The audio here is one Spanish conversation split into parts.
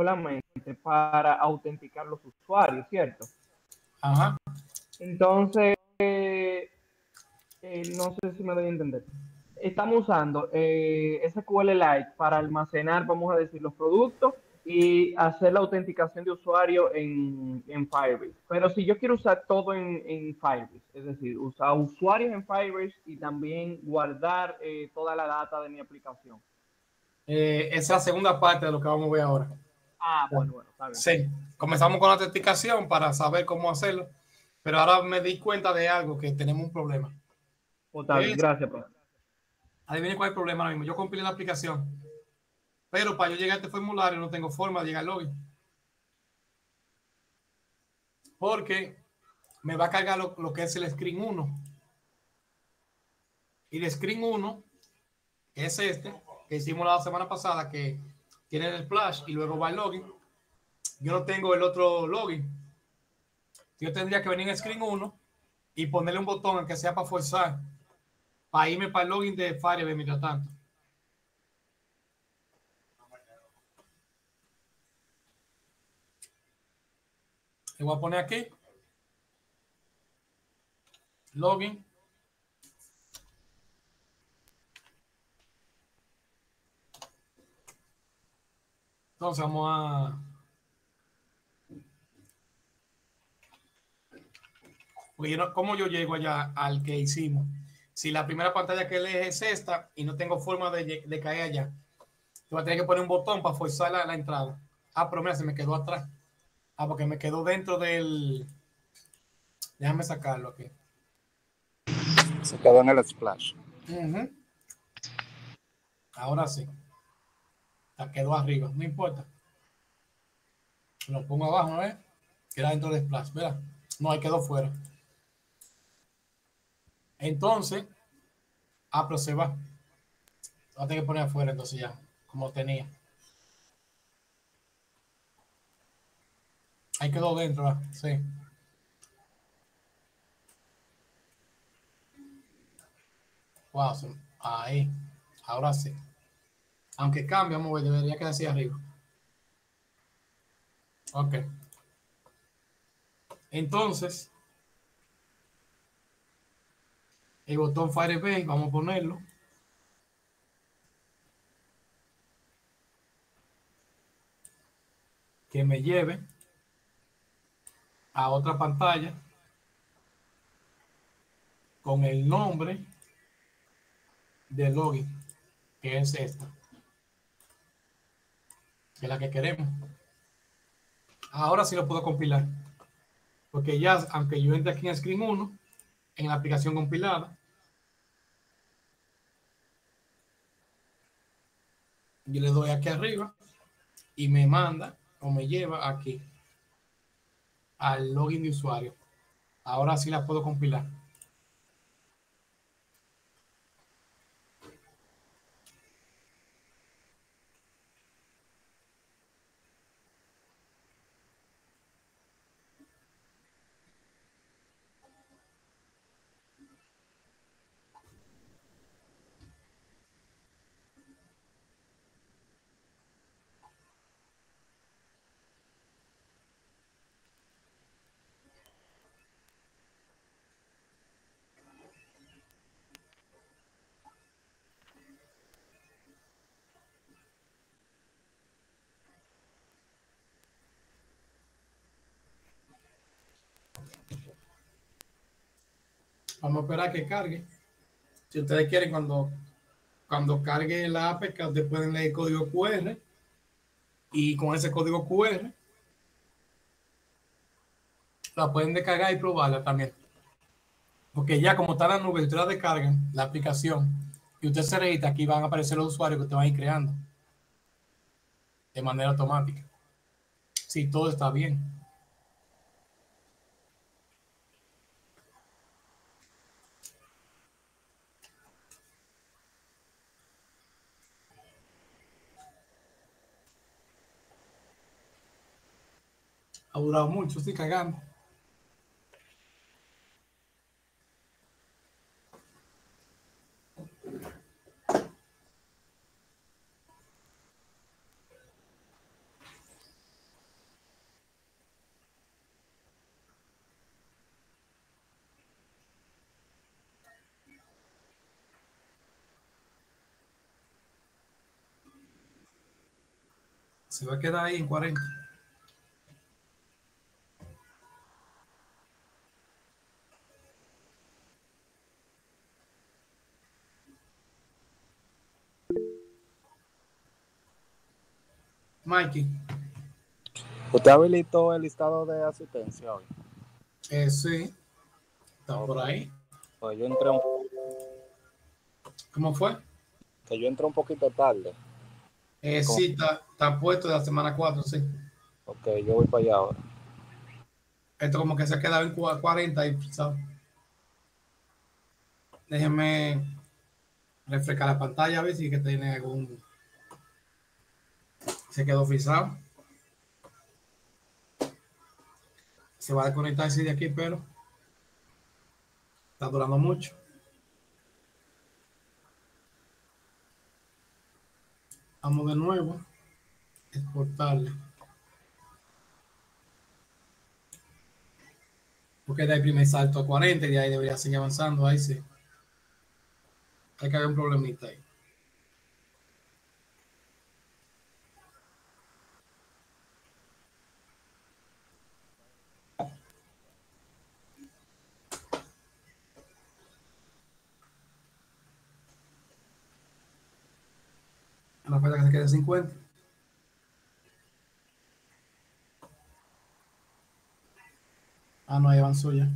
solamente para autenticar los usuarios, ¿cierto? Ajá. Entonces, eh, no sé si me doy a entender. Estamos usando eh, SQL Lite para almacenar, vamos a decir, los productos y hacer la autenticación de usuario en, en Firebase. Pero si yo quiero usar todo en, en Firebase, es decir, usar usuarios en Firebase y también guardar eh, toda la data de mi aplicación. Eh, esa segunda parte de lo que vamos a ver ahora. Ah, bueno, bueno, está bien. Sí, comenzamos con la autenticación para saber cómo hacerlo, pero ahora me di cuenta de algo, que tenemos un problema. Pues está bien, gracias, pues. Adivinen cuál es el problema ahora mismo. Yo compilé la aplicación, pero para yo llegar a este formulario no tengo forma de llegar al login. Porque me va a cargar lo, lo que es el screen 1. Y el screen 1, que es este, que hicimos la semana pasada, que tiene el splash y luego va el login. Yo no tengo el otro login. Yo tendría que venir en screen 1 y ponerle un botón que sea para forzar para irme para el login de Firebase mientras tanto. Le voy a poner aquí. Login. Entonces vamos a... ¿cómo yo llego allá al que hicimos? Si la primera pantalla que lee es esta y no tengo forma de, de caer allá, te voy a tener que poner un botón para forzar la, la entrada. Ah, pero mira, se me quedó atrás. Ah, porque me quedó dentro del... Déjame sacarlo aquí. Se quedó en el splash. Ahora sí. La quedó arriba, no importa. Lo pongo abajo, ¿no ves? Queda dentro del splash, ¿verdad? No, ahí quedó fuera. Entonces, ah, pero se va. A tener que poner afuera entonces ya, como tenía. Ahí quedó dentro, ¿verdad? Sí. Wow, ahí. Ahora sí. Aunque cambia, vamos a ver, debería quedar así arriba. Ok. Entonces, el botón Firebase, vamos a ponerlo. Que me lleve a otra pantalla con el nombre de login, que es esta, que es la que queremos. Ahora sí lo puedo compilar, porque ya, aunque yo entre aquí en Screen 1, en la aplicación compilada, yo le doy aquí arriba y me manda o me lleva aquí al login de usuario. Ahora sí la puedo compilar. Vamos a esperar que cargue. Si ustedes quieren, cuando, cuando cargue la APK, ustedes pueden leer el código QR y con ese código QR la pueden descargar y probarla también. Porque ya como está la nube, ustedes la descargan, la aplicación, y usted se registra, aquí van a aparecer los usuarios que usted va a ir creando de manera automática. Si todo está bien. Ha durado mucho, estoy cagando. Se va a quedar ahí en 40. Mikey, ¿Usted habilitó el listado de asistencia hoy? eh, sí, está por ahí. Pues yo entré un, ¿Cómo fue? que yo entré un poquito tarde. Eh, ¿Cómo? sí, está, está puesto de la semana 4, sí. Ok, yo voy para allá ahora. Esto como que se ha quedado en cua- 40 y ¿sabes? Déjenme refrescar la pantalla a ver si que tiene algún se quedó frisado. Se va a desconectar ese de aquí, pero está durando mucho. Vamos de nuevo. Exportarle. Porque da el primer salto a 40 y de ahí debería seguir avanzando. Ahí sí. Hay que haber un problemita ahí. Que se quede en 50. Ah, no, ahí avanzó ya.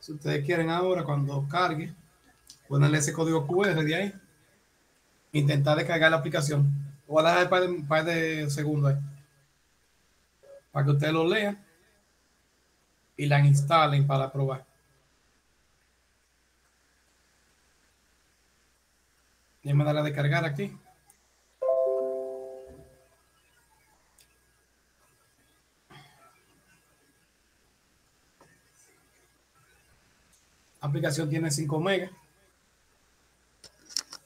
Si ustedes quieren ahora, cuando cargue, ponerle ese código QR de ahí. Intentar descargar la aplicación. Voy a dejar un par de, un par de segundos ahí. Para que ustedes lo lean y la instalen para probar. Déjenme darle a descargar aquí. Aplicación tiene 5 megas.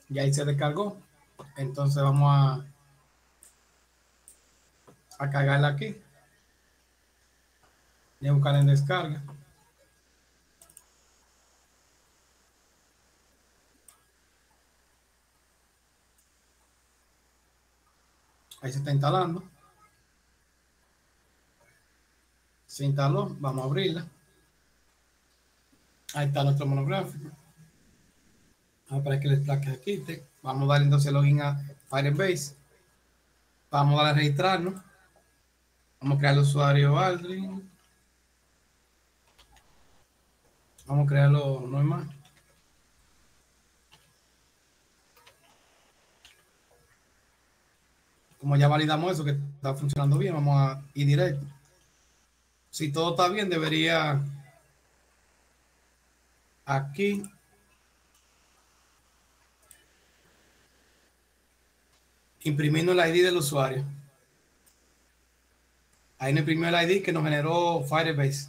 Y ahí se descargó. Entonces vamos a, a cargarla aquí. Y buscar en descarga. Ahí se está instalando. Se instaló. Vamos a abrirla. Ahí está nuestro monográfico. Vamos para que les plaque aquí. Vamos a dar entonces login a Firebase. Vamos a a registrarnos. Vamos a crear el usuario Aldrin. Vamos a crearlo normal. Como ya validamos eso que está funcionando bien, vamos a ir directo. Si todo está bien, debería aquí imprimiendo el ID del usuario. Ahí nos imprimió el ID que nos generó Firebase.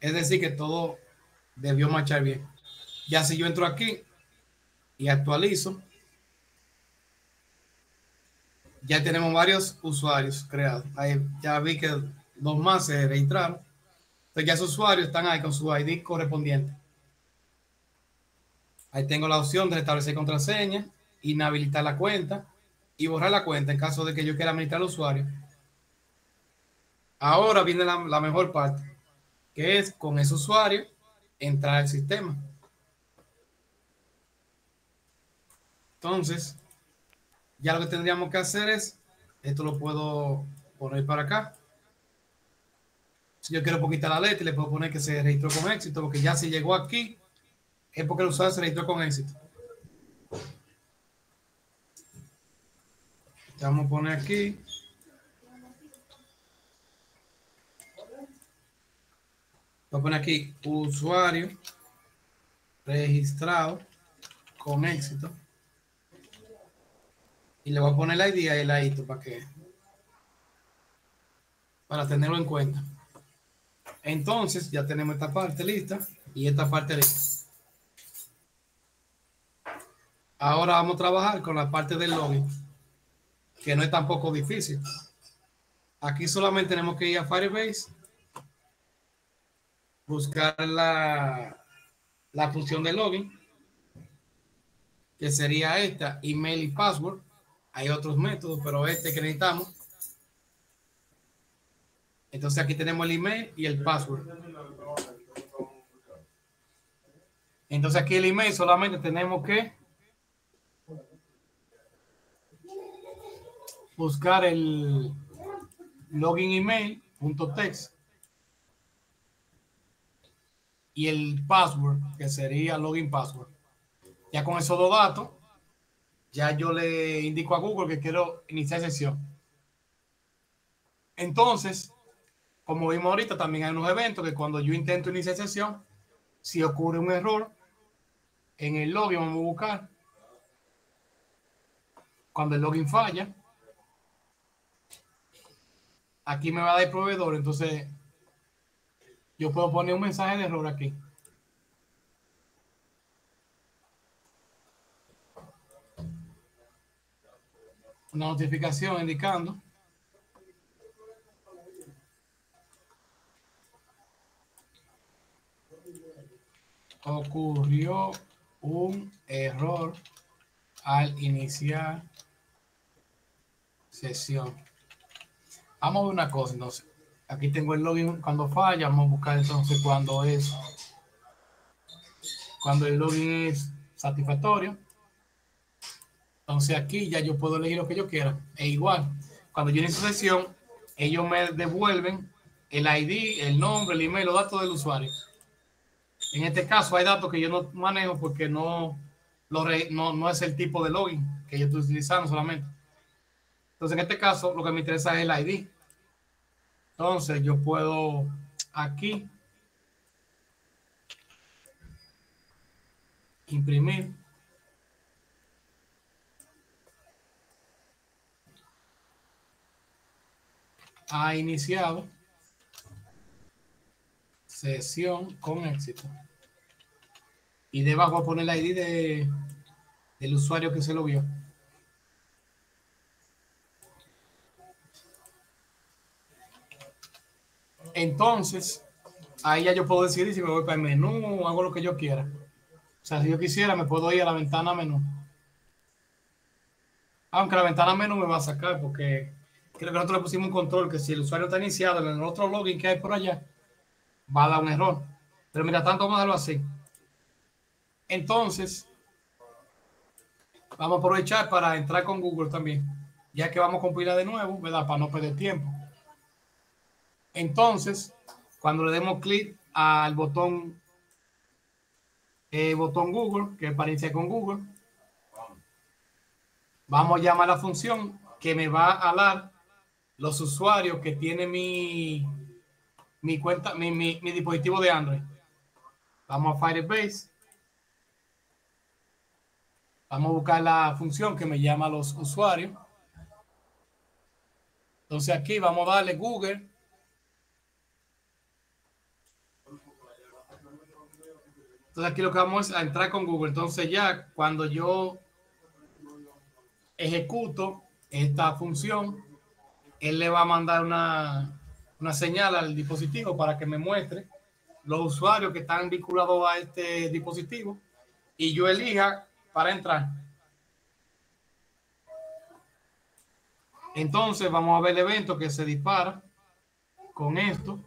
Es decir, que todo debió marchar bien. Ya si yo entro aquí y actualizo, ya tenemos varios usuarios creados. Ahí ya vi que dos más se registraron. Entonces ya esos usuarios están ahí con su ID correspondiente. Ahí tengo la opción de restablecer contraseña, inhabilitar la cuenta y borrar la cuenta en caso de que yo quiera administrar al usuario. Ahora viene la mejor parte, que es con ese usuario entrar al sistema. Entonces, ya lo que tendríamos que hacer es, esto lo puedo poner para acá. Si yo quiero quitar la letra, le puedo poner que se registró con éxito, porque ya si llegó aquí, es porque el usuario se registró con éxito. Vamos a poner aquí. Voy a poner aquí usuario registrado con éxito. Y le voy a poner el ID ahí ladito para que para tenerlo en cuenta. Entonces, ya tenemos esta parte lista y esta parte lista. Ahora vamos a trabajar con la parte del login, que no es tampoco difícil. Aquí solamente tenemos que ir a Firebase, buscar la, la función de login, que sería esta, email y password. Hay otros métodos, pero este que necesitamos. Entonces aquí tenemos el email y el password. Entonces aquí el email solamente tenemos que buscar el login email punto y el password que sería login password. Ya con esos dos datos, ya yo le indico a Google que quiero iniciar sesión. Entonces, como vimos ahorita, también hay unos eventos que cuando yo intento iniciar sesión, si ocurre un error en el login, vamos a buscar. Cuando el login falla, aquí me va a dar el proveedor, entonces yo puedo poner un mensaje de error aquí. Una notificación indicando ocurrió un error al iniciar sesión. Vamos a ver una cosa, entonces. Aquí tengo el login cuando falla. Vamos a buscar entonces cuando es cuando el login es satisfactorio. Entonces aquí ya yo puedo elegir lo que yo quiera. E igual, cuando yo inicio sesión, ellos me devuelven el ID, el nombre, el email, los datos del usuario. En este caso hay datos que yo no manejo porque no, no, no es el tipo de login que yo estoy utilizando solamente. Entonces en este caso lo que me interesa es el ID. Entonces yo puedo aquí imprimir ha iniciado sesión con éxito. Y debajo a poner la ID de, del usuario que se lo vio. Entonces, ahí ya yo puedo decidir si me voy para el menú o hago lo que yo quiera. O sea, si yo quisiera, me puedo ir a la ventana menú. Aunque la ventana menú me va a sacar porque creo que nosotros le pusimos un control que si el usuario está iniciado en el otro login que hay por allá, va a dar un error. Pero mira, tanto vamos a darlo así. Entonces, vamos a aprovechar para entrar con Google también, ya que vamos a compilar de nuevo, ¿verdad? Para no perder tiempo. Entonces, cuando le demos clic al botón, eh, botón Google, que aparece con Google, vamos a llamar a la función que me va a dar los usuarios que tiene mi, mi cuenta, mi, mi, dispositivo de Android. Vamos a Firebase. Vamos a buscar la función que me llama los usuarios. Entonces aquí vamos a darle Google. Entonces aquí lo que vamos a entrar con Google. Entonces ya cuando yo ejecuto esta función, él le va a mandar una, una señal al dispositivo para que me muestre los usuarios que están vinculados a este dispositivo y yo elija para entrar. Entonces vamos a ver el evento que se dispara con esto.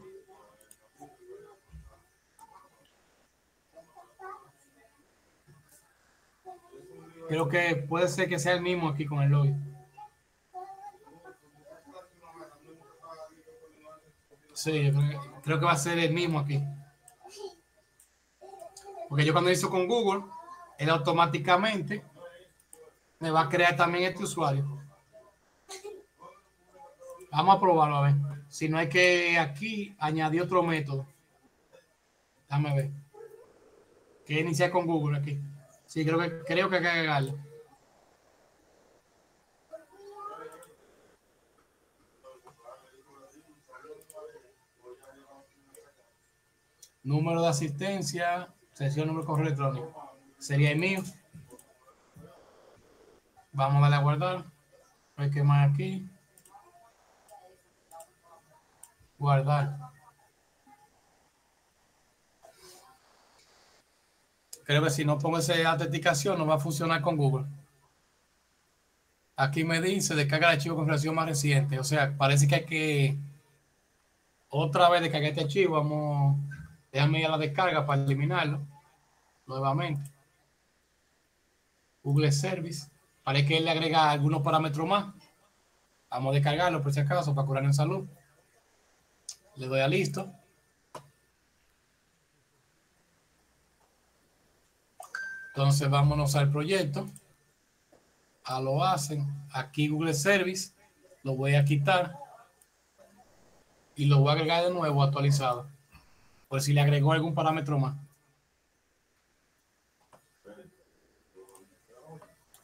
Creo que puede ser que sea el mismo aquí con el login. Sí, creo que va a ser el mismo aquí. Porque yo cuando hizo con Google, él automáticamente me va a crear también este usuario. Vamos a probarlo a ver. Si no hay que aquí añadir otro método. Déjame ver. Que iniciar con Google aquí. Sí, creo que creo que hay que agregarlo. Número de asistencia, sesión, número de correo electrónico. Sería el mío. Vamos a darle a guardar. Hay que más aquí. Guardar. Creo que si no pongo esa autenticación no va a funcionar con Google. Aquí me dice descarga el archivo con versión más reciente. O sea, parece que hay que otra vez descargar este archivo. Vamos, déjame ir a la descarga para eliminarlo nuevamente. Google Service. Parece que él le agrega algunos parámetros más. Vamos a descargarlo por si acaso para curar en salud. Le doy a listo. Entonces vámonos al proyecto. A lo hacen. Aquí Google Service. Lo voy a quitar. Y lo voy a agregar de nuevo actualizado. Por si le agregó algún parámetro más.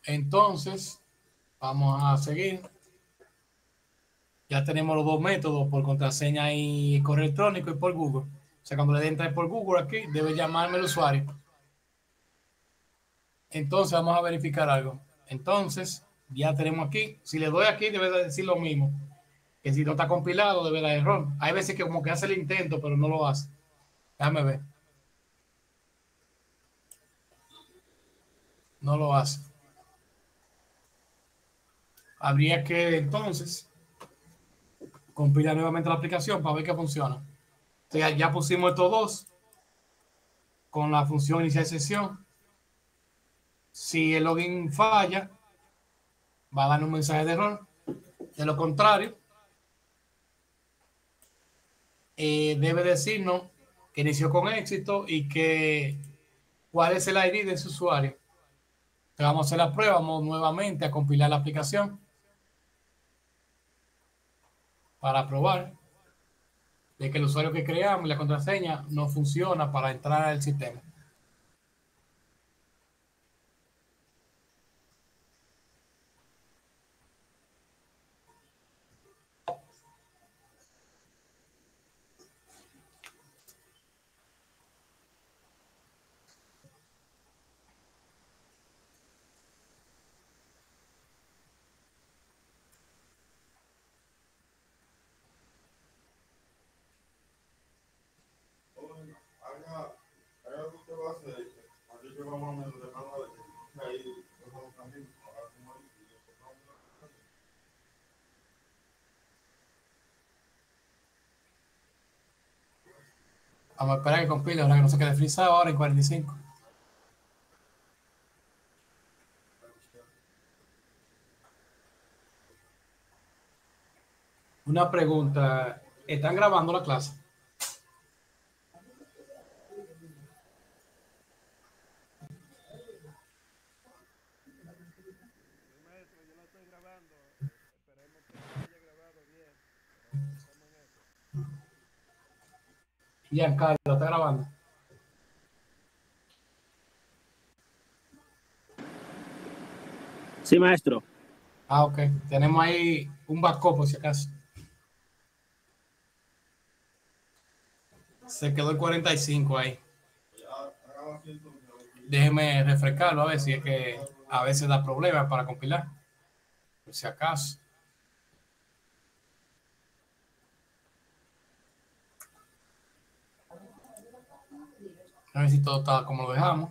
Entonces, vamos a seguir. Ya tenemos los dos métodos por contraseña y correo electrónico y por Google. O sea, cuando le entrar por Google aquí, debe llamarme el usuario. Entonces, vamos a verificar algo. Entonces, ya tenemos aquí. Si le doy aquí, debe decir lo mismo. Que si no está compilado, debe dar error. Hay veces que como que hace el intento, pero no lo hace. Déjame ver. No lo hace. Habría que entonces compilar nuevamente la aplicación para ver que funciona. Ya pusimos estos dos con la función iniciar sesión. Si el login falla, va a dar un mensaje de error. De lo contrario, eh, debe decirnos inició con éxito y que cuál es el ID de su usuario. Entonces vamos a hacer la prueba, vamos nuevamente a compilar la aplicación para probar de que el usuario que creamos la contraseña no funciona para entrar al sistema. Vamos a esperar que compile, ahora que no se quede frisado ahora en 45. Una pregunta. ¿Están grabando la clase? Giancarlo, ¿está grabando? Sí, maestro. Ah, ok. Tenemos ahí un backup por si acaso. Se quedó el 45 ahí. Déjeme refrescarlo a ver si es que a veces da problemas para compilar. Por si acaso. A ver si todo está como lo dejamos.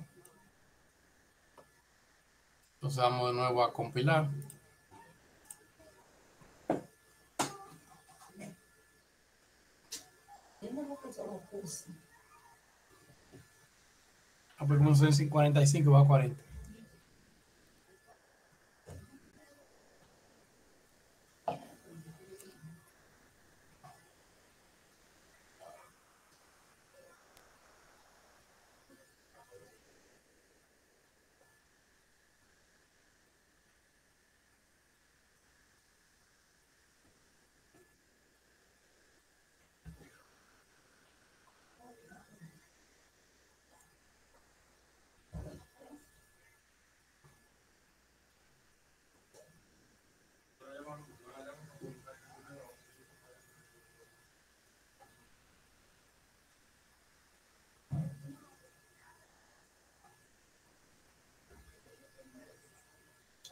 Entonces vamos de nuevo a compilar. Ah, pues como son 45 va a 40.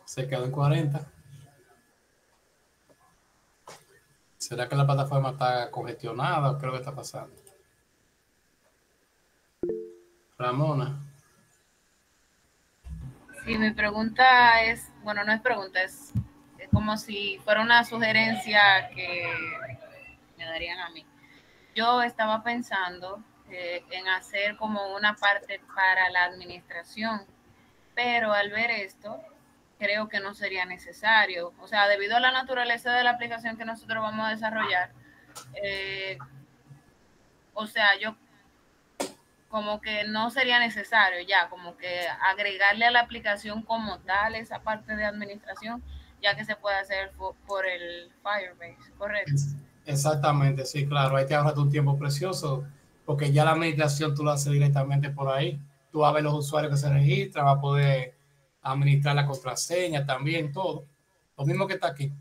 Se quedó en 40. ¿Será que la plataforma está congestionada o qué es lo que está pasando? Ramona. Sí, mi pregunta es, bueno, no es pregunta, es, es como si fuera una sugerencia que me darían a mí. Yo estaba pensando eh, en hacer como una parte para la administración, pero al ver esto, creo que no sería necesario. O sea, debido a la naturaleza de la aplicación que nosotros vamos a desarrollar, eh, o sea, yo como que no sería necesario ya, como que agregarle a la aplicación como tal esa parte de administración, ya que se puede hacer por, el Firebase, ¿correcto? Exactamente, sí, claro, ahí te ahorras un tiempo precioso, porque ya la administración tú lo haces directamente por ahí. Tú vas a ver los usuarios que se registran, vas a poder administrar la contraseña también, todo. Lo mismo que está aquí.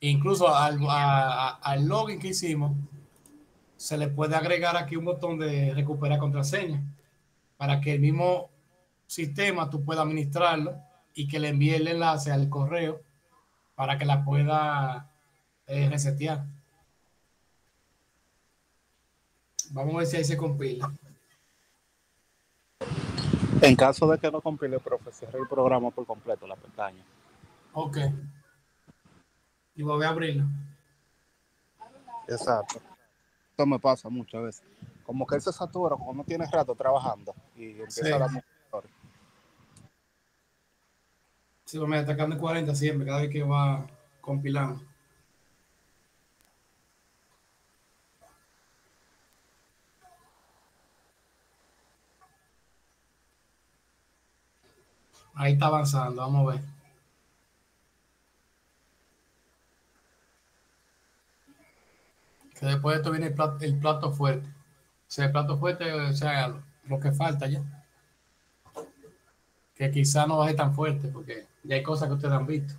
Incluso al, al login que hicimos, se le puede agregar aquí un botón de recuperar contraseña para que el mismo sistema tú puedas administrarlo y que le envíe el enlace al correo para que la pueda eh, resetear. Vamos a ver si ahí se compila. En caso de que no compile, profe, cierre el programa por completo, la pestaña. Ok. Y voy a abrirlo. Exacto me pasa muchas veces. Como que él se satura cuando no tiene rato trabajando y empieza a dar Sí, me atacando en 40 siempre, cada vez que va compilando. Ahí está avanzando, vamos a ver. que después de esto viene el plato, fuerte. O sea, el plato fuerte, o sea, lo que falta ya. Que quizá no baje tan fuerte, porque ya hay cosas que ustedes han visto.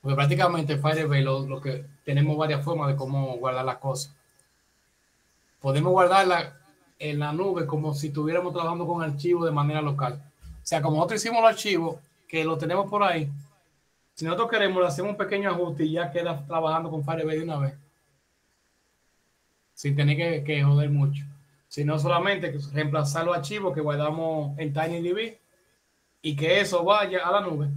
Porque prácticamente Firebase lo, que tenemos varias formas de cómo guardar las cosas. Podemos guardarla en la nube como si estuviéramos trabajando con archivos de manera local. O sea, como nosotros hicimos el archivo, que lo tenemos por ahí, si nosotros queremos, le hacemos un pequeño ajuste y ya queda trabajando con Firebase de una vez sin tener que, que joder mucho, sino solamente reemplazar los archivos que guardamos en TinyDB y que eso vaya a la nube.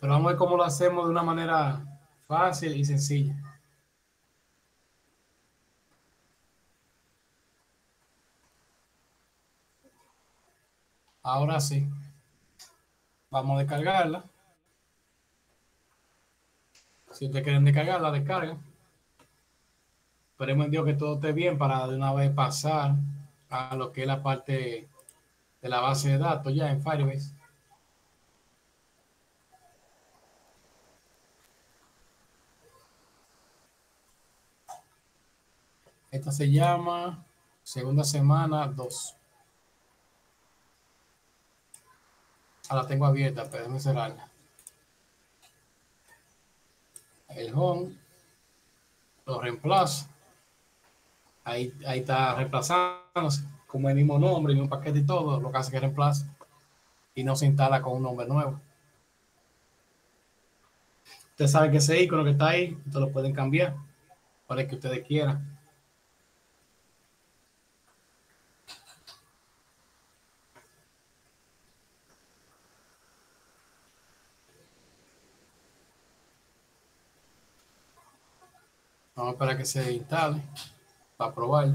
Pero vamos a ver cómo lo hacemos de una manera fácil y sencilla. Ahora sí. Vamos a descargarla. Si ustedes quieren descargar, la descarga. Esperemos en Dios que todo esté bien para de una vez pasar a lo que es la parte de la base de datos ya en Firebase. Esta se llama segunda semana 2. Ahora la tengo abierta, pero déjame cerrarla el home, lo reemplazo. Ahí, ahí está reemplazándose como el mismo nombre, el mismo paquete y todo, lo que hace que reemplaza y no se instala con un nombre nuevo. Usted sabe que ese icono que está ahí, ustedes lo pueden cambiar para el que ustedes quieran. Vamos para que se instale para probar.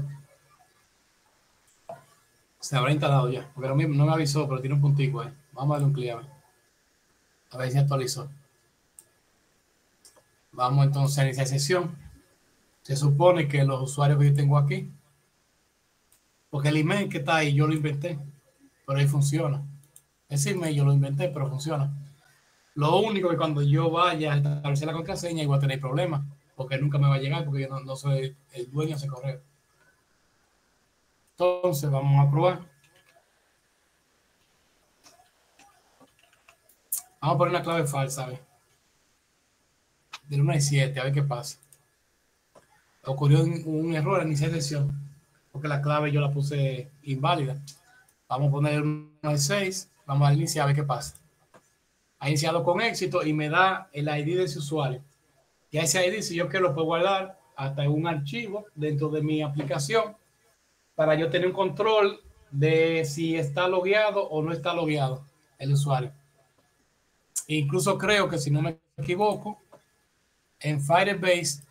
Se habrá instalado ya, porque no me avisó, pero tiene un puntico ahí. Vamos a darle un clic a ver si actualizó. Vamos entonces a iniciar sesión. Se supone que los usuarios que yo tengo aquí, porque el email que está ahí yo lo inventé, pero ahí funciona. Ese email yo lo inventé, pero funciona. Lo único que cuando yo vaya a establecer la contraseña, igual a tener problemas porque nunca me va a llegar porque yo no, soy el dueño de ese correo. Entonces vamos a probar. Vamos a poner una clave falsa, a. Del 1 al 7, a ver qué pasa. Ocurrió un, error en iniciar sesión. porque la clave yo la puse inválida. Vamos a poner un 6, vamos a iniciar a ver qué pasa. Ha iniciado con éxito y me da el ID de ese usuario. Y a ese ID, si yo quiero, lo puedo guardar hasta en un archivo dentro de mi aplicación para yo tener un control de si está logueado o no está logueado el usuario. Incluso creo que si no me equivoco, en Firebase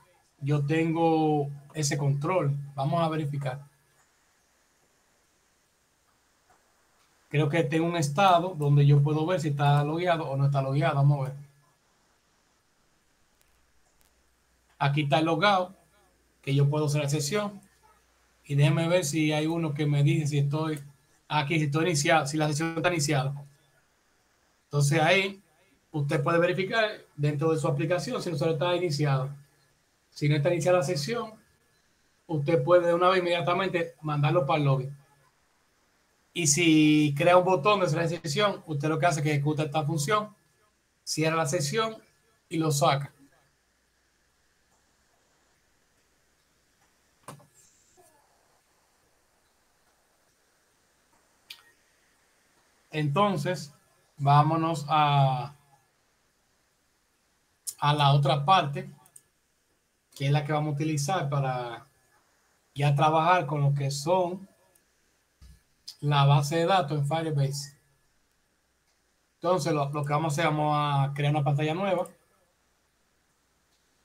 yo tengo ese control. Vamos a verificar. Creo que tengo un estado donde yo puedo ver si está logueado o no está logueado. Vamos a ver. Aquí está el logado, que yo puedo hacer la sesión. Y déjeme ver si hay uno que me dice si estoy aquí, si estoy iniciado, si la sesión está iniciada. Entonces ahí usted puede verificar dentro de su aplicación si no está iniciado. Si no está iniciada la sesión, usted puede de una vez inmediatamente mandarlo para el lobby. Y si crea un botón de la sesión, usted lo que hace es que ejecuta esta función, cierra la sesión y lo saca. Entonces, vámonos a, a la otra parte, que es la que vamos a utilizar para ya trabajar con lo que son la base de datos en Firebase. Entonces, lo, que vamos a hacer, vamos a crear una pantalla nueva.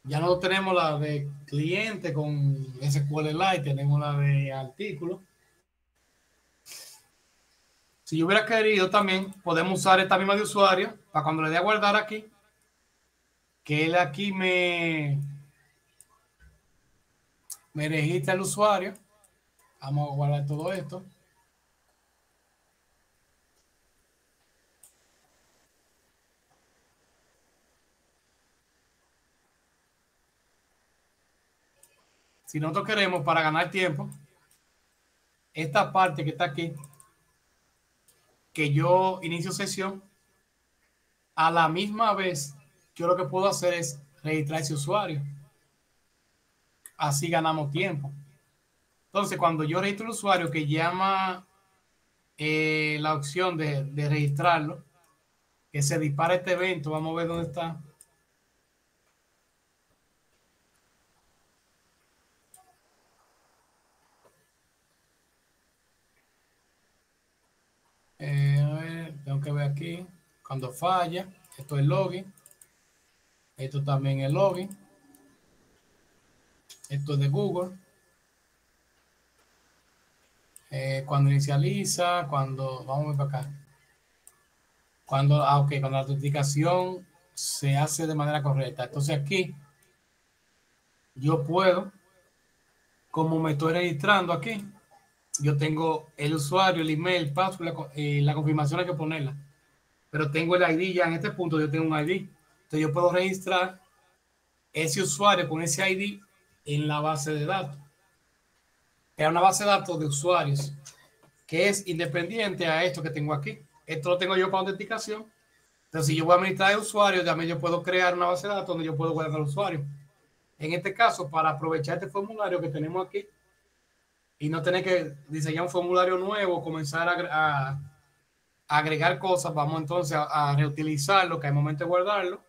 Ya no tenemos la de cliente con SQLite, tenemos la de artículo. Si yo hubiera querido también, podemos usar esta misma de usuario para cuando le dé a guardar aquí, que él aquí me, me registra el usuario. Vamos a guardar todo esto. Si nosotros queremos para ganar tiempo, esta parte que está aquí, que yo inicio sesión, a la misma vez, yo lo que puedo hacer es registrar ese usuario. Así ganamos tiempo. Entonces, cuando yo registro el usuario que llama eh, la opción de, de registrarlo, que se dispara este evento, vamos a ver dónde está. Eh, tengo que ver aquí cuando falla. Esto es login. Esto también es login. Esto es de Google. Eh, cuando inicializa, cuando vamos a ver para acá. Cuando, ah, cuando la autenticación se hace de manera correcta. Entonces aquí yo puedo, como me estoy registrando aquí, yo tengo el usuario, el email, el password, la, eh, confirmación hay que ponerla. Pero tengo el ID ya en este punto, yo tengo un ID. Entonces yo puedo registrar ese usuario con ese ID en la base de datos. Es una base de datos de usuarios que es independiente a esto que tengo aquí. Esto lo tengo yo para autenticación. Entonces, si yo voy a administrar el usuario, también yo puedo crear una base de datos donde yo puedo guardar el usuario. En este caso, para aprovechar este formulario que tenemos aquí, y no tener que diseñar un formulario nuevo, comenzar a, agregar cosas, vamos entonces a, reutilizarlo, que hay momento de guardarlo.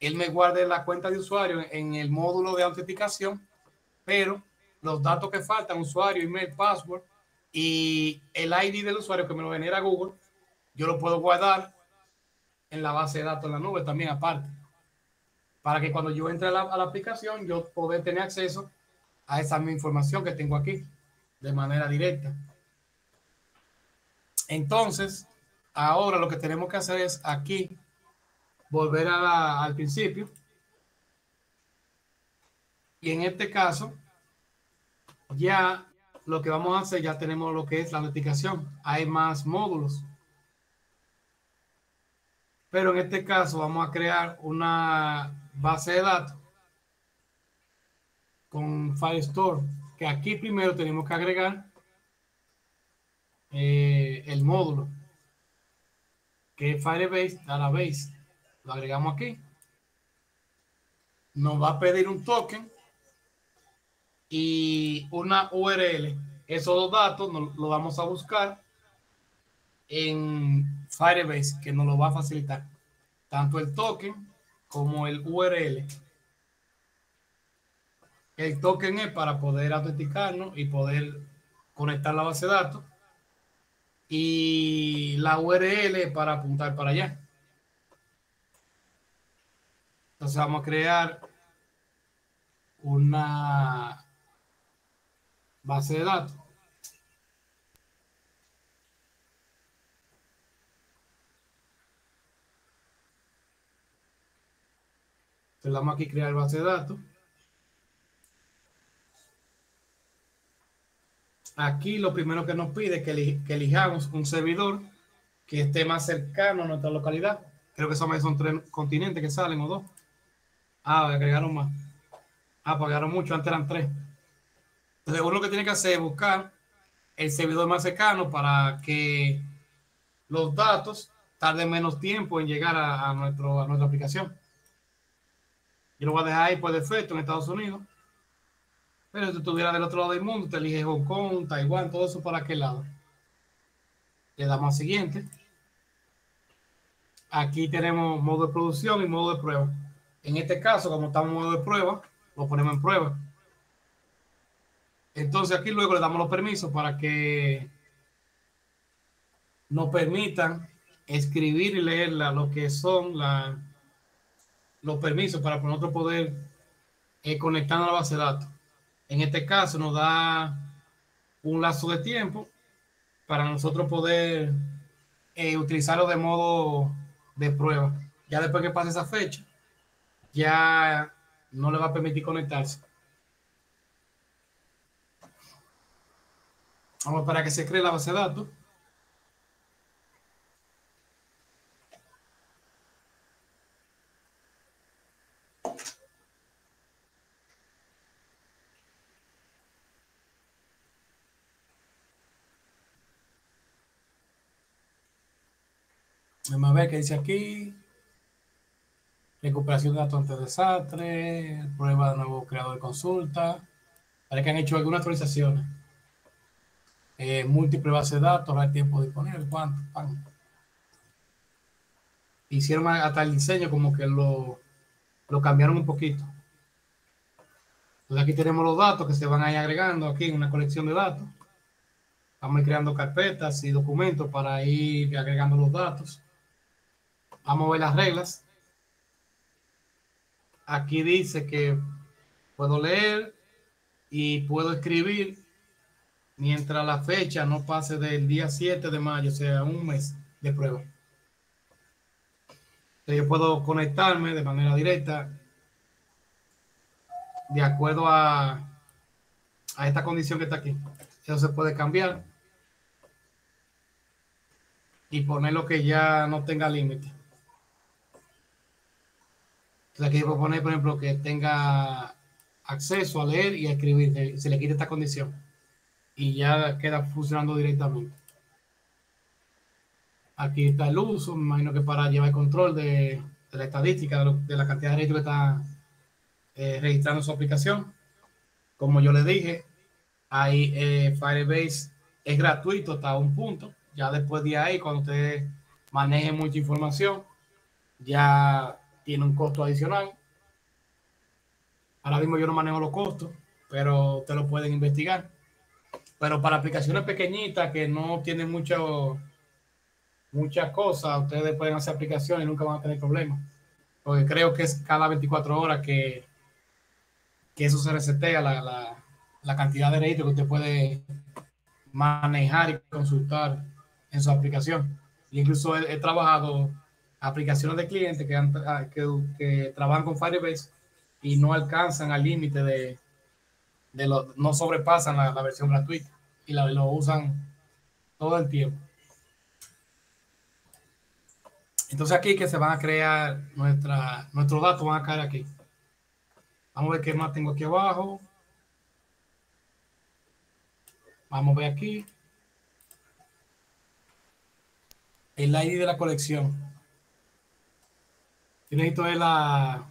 Él me guarde la cuenta de usuario en el módulo de autenticación, pero los datos que faltan, usuario, email, password y el ID del usuario que me lo genera Google, yo lo puedo guardar en la base de datos en la nube también aparte. Para que cuando yo entre a la, a la aplicación, yo pueda tener acceso a esa misma información que tengo aquí de manera directa. Entonces, ahora lo que tenemos que hacer es aquí volver a al principio. Y en este caso, ya lo que vamos a hacer, ya tenemos lo que es la notificación. Hay más módulos. Pero en este caso vamos a crear una base de datos con Firestore que aquí primero tenemos que agregar eh, el módulo que es Firebase Database. Lo agregamos aquí. Nos va a pedir un token y una URL esos dos datos nos lo vamos a buscar en Firebase, que nos lo va a facilitar tanto el token como el URL. El token es para poder autenticarnos y poder conectar la base de datos. Y la URL es para apuntar para allá. Entonces vamos a crear una base de datos. Le damos aquí crear base de datos. Aquí lo primero que nos pide es que, elijamos un servidor que esté más cercano a nuestra localidad. Creo que son, son tres continentes que salen o dos. Ah, agregaron más. Ah, pues agregaron mucho, antes eran tres. Entonces uno lo que tiene que hacer es buscar el servidor más cercano para que los datos tarden menos tiempo en llegar a, nuestro, a nuestra aplicación. Yo lo voy a dejar ahí por defecto en Estados Unidos. Pero si tú estuvieras del otro lado del mundo, te eliges Hong Kong, Taiwán, todo eso para aquel lado. Le damos a siguiente. Aquí tenemos modo de producción y modo de prueba. En este caso, como estamos en modo de prueba, lo ponemos en prueba. Entonces aquí luego le damos los permisos para que nos permitan escribir y leer lo que son los permisos para nosotros poder eh, conectar a la base de datos. En este caso nos da un lazo de tiempo para nosotros poder eh, utilizarlo de modo de prueba. Ya después que pase esa fecha, ya no le va a permitir conectarse. Vamos para que se cree la base de datos. A ver qué dice aquí. Recuperación de datos ante desastre, prueba de nuevo creador de consulta. Parece que han hecho algunas actualizaciones. Eh, múltiples bases de datos, hay tiempo disponible. ¿Cuánto? Hicieron hasta el diseño como que lo, lo cambiaron un poquito. Entonces aquí tenemos los datos que se van agregando aquí en una colección de datos. Vamos a ir creando carpetas y documentos para ir agregando los datos. Vamos a ver las reglas. Aquí dice que puedo leer y puedo escribir mientras la fecha no pase del día 7 de mayo, o sea, un mes de prueba. yo puedo conectarme de manera directa de acuerdo a, a esta condición que está aquí. Eso se puede cambiar y poner lo que ya no tenga límite. Entonces aquí puedo poner, por ejemplo, que tenga acceso a leer y a escribir. Se le quita esta condición y ya queda funcionando directamente. Aquí está el uso, me imagino que para llevar control de, la estadística, de, la cantidad de registros que está eh, registrando su aplicación. Como yo le dije, ahí eh, Firebase es gratuito hasta un punto. Ya después de ahí, cuando usted maneje mucha información, ya tiene un costo adicional. Ahora mismo yo no manejo los costos, pero te lo pueden investigar. Pero para aplicaciones pequeñitas que no tienen mucho, muchas cosas, ustedes pueden hacer aplicaciones y nunca van a tener problemas. Porque creo que es cada 24 horas que, que eso se resetea la, la, la cantidad de registros que usted puede manejar y consultar en su aplicación. incluso he trabajado aplicaciones de clientes que, ah, que, que, trabajan con Firebase y no alcanzan al límite de, de lo, no sobrepasan la, versión gratuita y la, lo usan todo el tiempo. Entonces aquí que se van a crear nuestra, nuestros datos van a caer aquí. Vamos a ver qué más tengo aquí abajo. Vamos a ver aquí. El ID de la colección. Necesito ver la,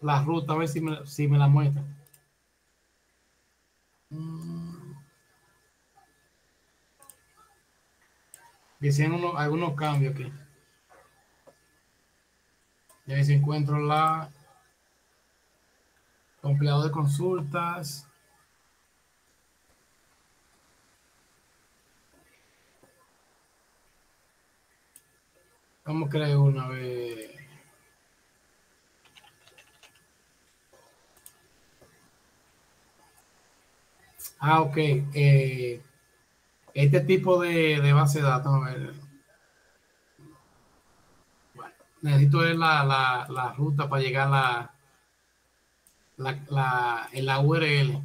la ruta, a ver si me, si me la muestra. Mm. Que hicieron unos, algunos cambios aquí. Y ahí se encuentro la compilado de consultas. Vamos a crear una vez. Ah, ok. Eh, este tipo de, de, base de datos, necesito ver la, la, la ruta para llegar a la, la, la, en la URL.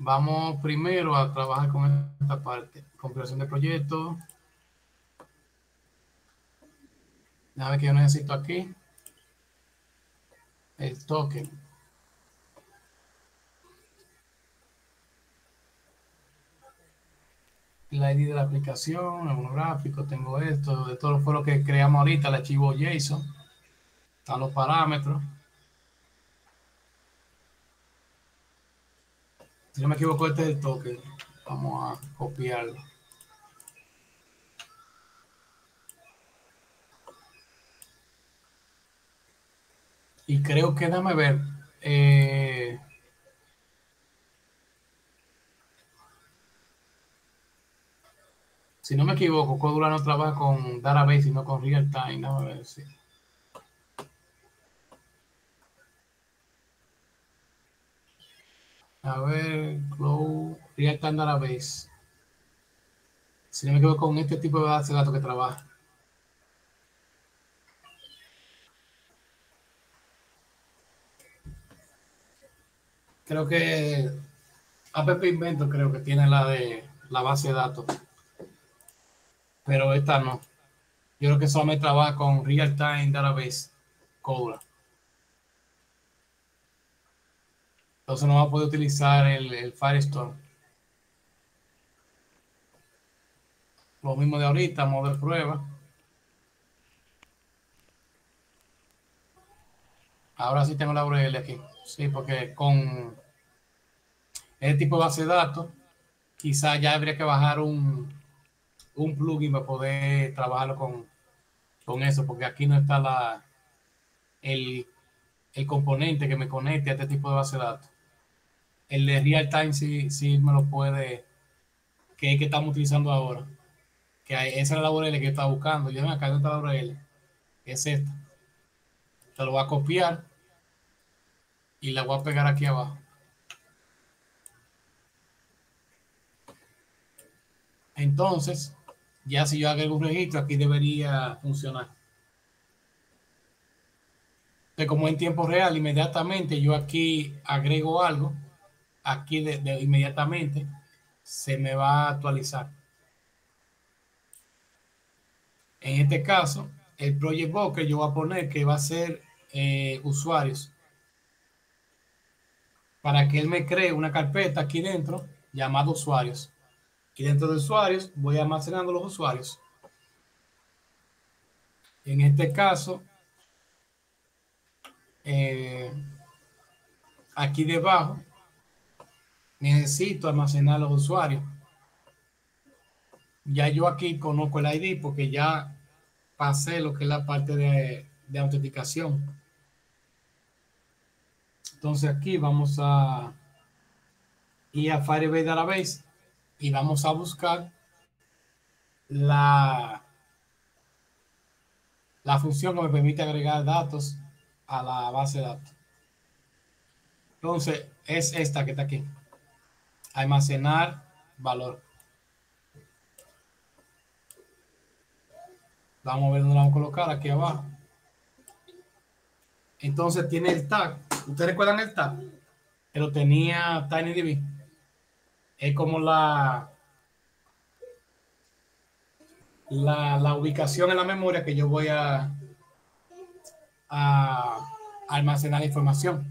Vamos primero a trabajar con esta parte, configuración de proyecto. Ver que yo necesito aquí. El token. El ID de la aplicación, algunos gráficos, tengo esto, todo fue lo que creamos ahorita, el archivo JSON. Están los parámetros. Si no me equivoco, este es el token. Vamos a copiarlo. Y creo que, déjame ver. Eh, si no me equivoco, Codula no trabaja con database, sino con real time. A ver, Glow, Real Time Database. Si no me equivoco, con este tipo de de datos que trabaja. Creo que App Invento creo que tiene la de la base de datos. Pero esta no. Yo creo que solamente trabaja con Real Time Database Cobra. Entonces no va a poder utilizar el, el Firestore. Lo mismo de ahorita, modo de prueba. Ahora sí tengo la URL aquí. Sí, porque con este tipo de base de datos, quizás ya habría que bajar un, un plugin para poder trabajarlo con, con eso, porque aquí no está la, el, el componente que me conecte a este tipo de base de datos el de real time sí, sí me lo puede, que es que estamos utilizando ahora. Que esa es la URL que estaba buscando. Yo acá está la URL, es esta. Te lo voy a copiar y la voy a pegar aquí abajo. Entonces, ya si yo hago un registro, aquí debería funcionar. Entonces, como en tiempo real, inmediatamente yo aquí agrego algo aquí de, inmediatamente se me va a actualizar. En este caso, el Project Boker yo voy a poner que va a ser eh, usuarios para que él me cree una carpeta aquí dentro llamada usuarios. Y dentro de usuarios voy almacenando los usuarios. En este caso, eh, aquí debajo necesito almacenar los usuarios. Ya yo aquí conozco el ID porque ya pasé lo que es la parte de, de autenticación. Entonces aquí vamos a ir a Firebase Database y vamos a buscar la, la función que me permite agregar datos a la base de datos. Entonces es esta que está aquí almacenar valor. Vamos a ver dónde lo vamos a colocar, aquí abajo. Entonces tiene el tag. ¿Ustedes recuerdan el tag? Que lo tenía TinyDB. Es como la, la, la, ubicación en la memoria que yo voy a, almacenar información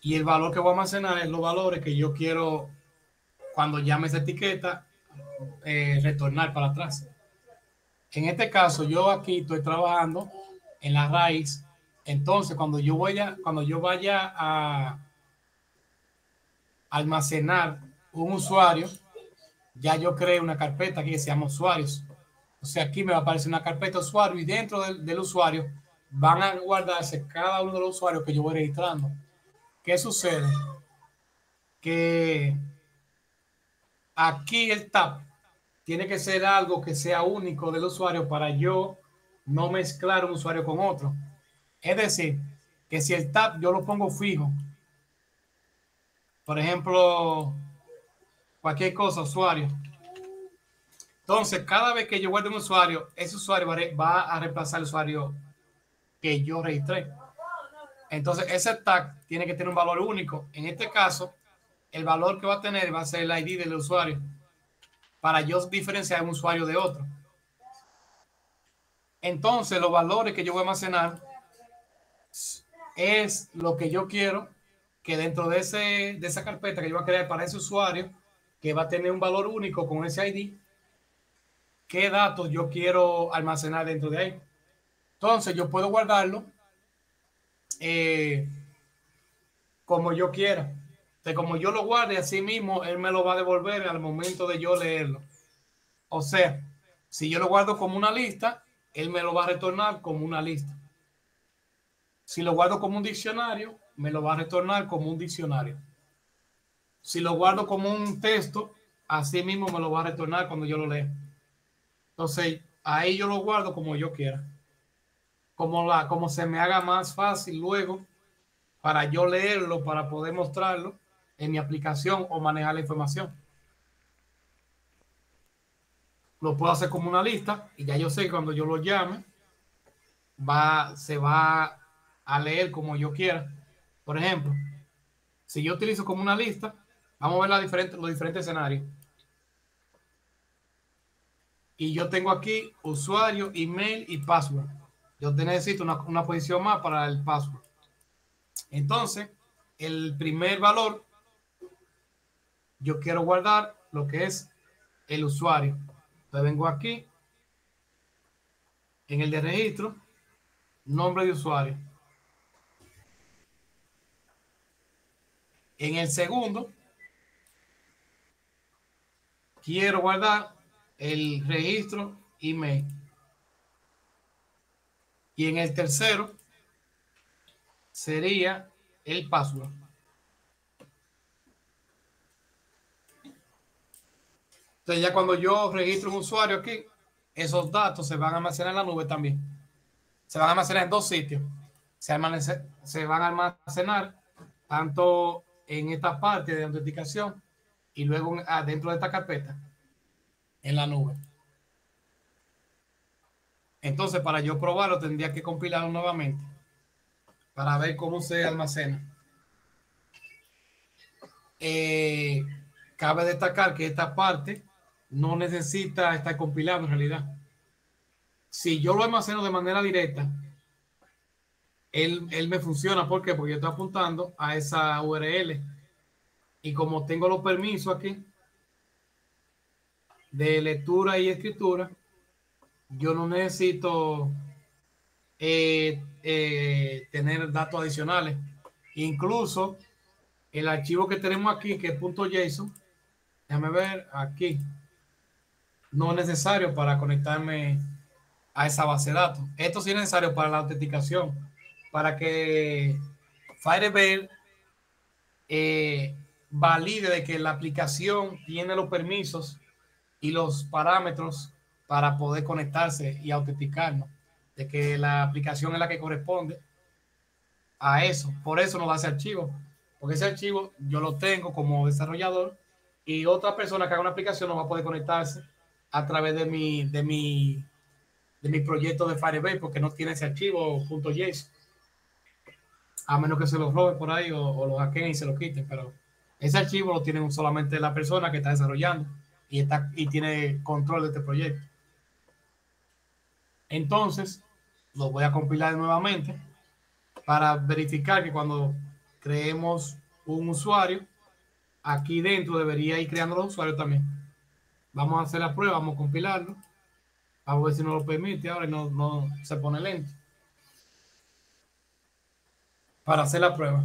y el valor que voy a almacenar es los valores que yo quiero, cuando llame esa etiqueta, eh, retornar para atrás. En este caso, yo aquí estoy trabajando en la raíz Entonces, cuando yo vaya, cuando yo vaya a almacenar un usuario, ya yo creé una carpeta aquí que se llama usuarios. O sea, aquí me va a aparecer una carpeta usuario y dentro del, del usuario van a guardarse cada uno de los usuarios que yo voy registrando. ¿Qué sucede? Que aquí el tab tiene que ser algo que sea único del usuario para yo no mezclar un usuario con otro. Es decir, que si el tab yo lo pongo fijo, por ejemplo, cualquier cosa, usuario. Entonces, cada vez que yo guardo un usuario, ese usuario va a reemplazar el usuario que yo registré. Entonces, ese tag tiene que tener un valor único. En este caso, el valor que va a tener va a ser el ID del usuario para yo diferenciar un usuario de otro. Entonces, los valores que yo voy a almacenar es lo que yo quiero que dentro de, ese, de esa carpeta que yo voy a crear para ese usuario, que va a tener un valor único con ese ID, qué datos yo quiero almacenar dentro de ahí. Entonces, yo puedo guardarlo eh, como yo quiera. De como yo lo guarde, así mismo él me lo va a devolver al momento de yo leerlo. O sea, si yo lo guardo como una lista, él me lo va a retornar como una lista. Si lo guardo como un diccionario, me lo va a retornar como un diccionario. Si lo guardo como un texto, así mismo me lo va a retornar cuando yo lo lea. Entonces, ahí yo lo guardo como yo quiera. Como, la, como se me haga más fácil luego para yo leerlo, para poder mostrarlo en mi aplicación o manejar la información. Lo puedo hacer como una lista y ya yo sé que cuando yo lo llame, va, se va a leer como yo quiera. Por ejemplo, si yo utilizo como una lista, vamos a ver la diferente, los diferentes escenarios. Y yo tengo aquí usuario, email y password. Yo necesito una, una posición más para el password. Entonces, el primer valor yo quiero guardar lo que es el usuario. Entonces vengo aquí, en el de registro, nombre de usuario. En el segundo, quiero guardar el registro email. Y en el tercero sería el password. Entonces ya cuando yo registro un usuario aquí, esos datos se van a almacenar en la nube también. Se van a almacenar en dos sitios. Se, se van a almacenar tanto en esta parte de autenticación y luego dentro de esta carpeta en la nube. Entonces, para yo probarlo, tendría que compilarlo nuevamente para ver cómo se almacena. Eh, cabe destacar que esta parte no necesita estar compilado en realidad. Si yo lo almaceno de manera directa, él, él me funciona. ¿Por? Porque yo estoy apuntando a esa URL. Y como tengo los permisos aquí de lectura y escritura, yo no necesito eh, eh, tener datos adicionales. Incluso el archivo que tenemos aquí, que es .json, déjame ver aquí no es necesario para conectarme a esa base de datos. Esto sí es necesario para la autenticación, para que Firebase eh, valide de que la aplicación tiene los permisos y los parámetros para poder conectarse y autenticarnos, de que la aplicación es la que corresponde a eso. Por eso nos da ese archivo, porque ese archivo yo lo tengo como desarrollador y otra persona que haga una aplicación no va a poder conectarse a través de mi, de mi, de mi proyecto de Firebase porque no tiene ese archivo .json. A menos que se lo roben por ahí o, o lo hackeen y se lo quiten, pero ese archivo lo tiene solamente la persona que está desarrollando y, está, y tiene control de este proyecto. Entonces, lo voy a compilar nuevamente para verificar que cuando creemos un usuario, aquí dentro debería ir creando los usuarios también. Vamos a hacer la prueba, vamos a compilarlo. Vamos a ver si nos lo permite ahora y no, no se pone lento. Para hacer la prueba.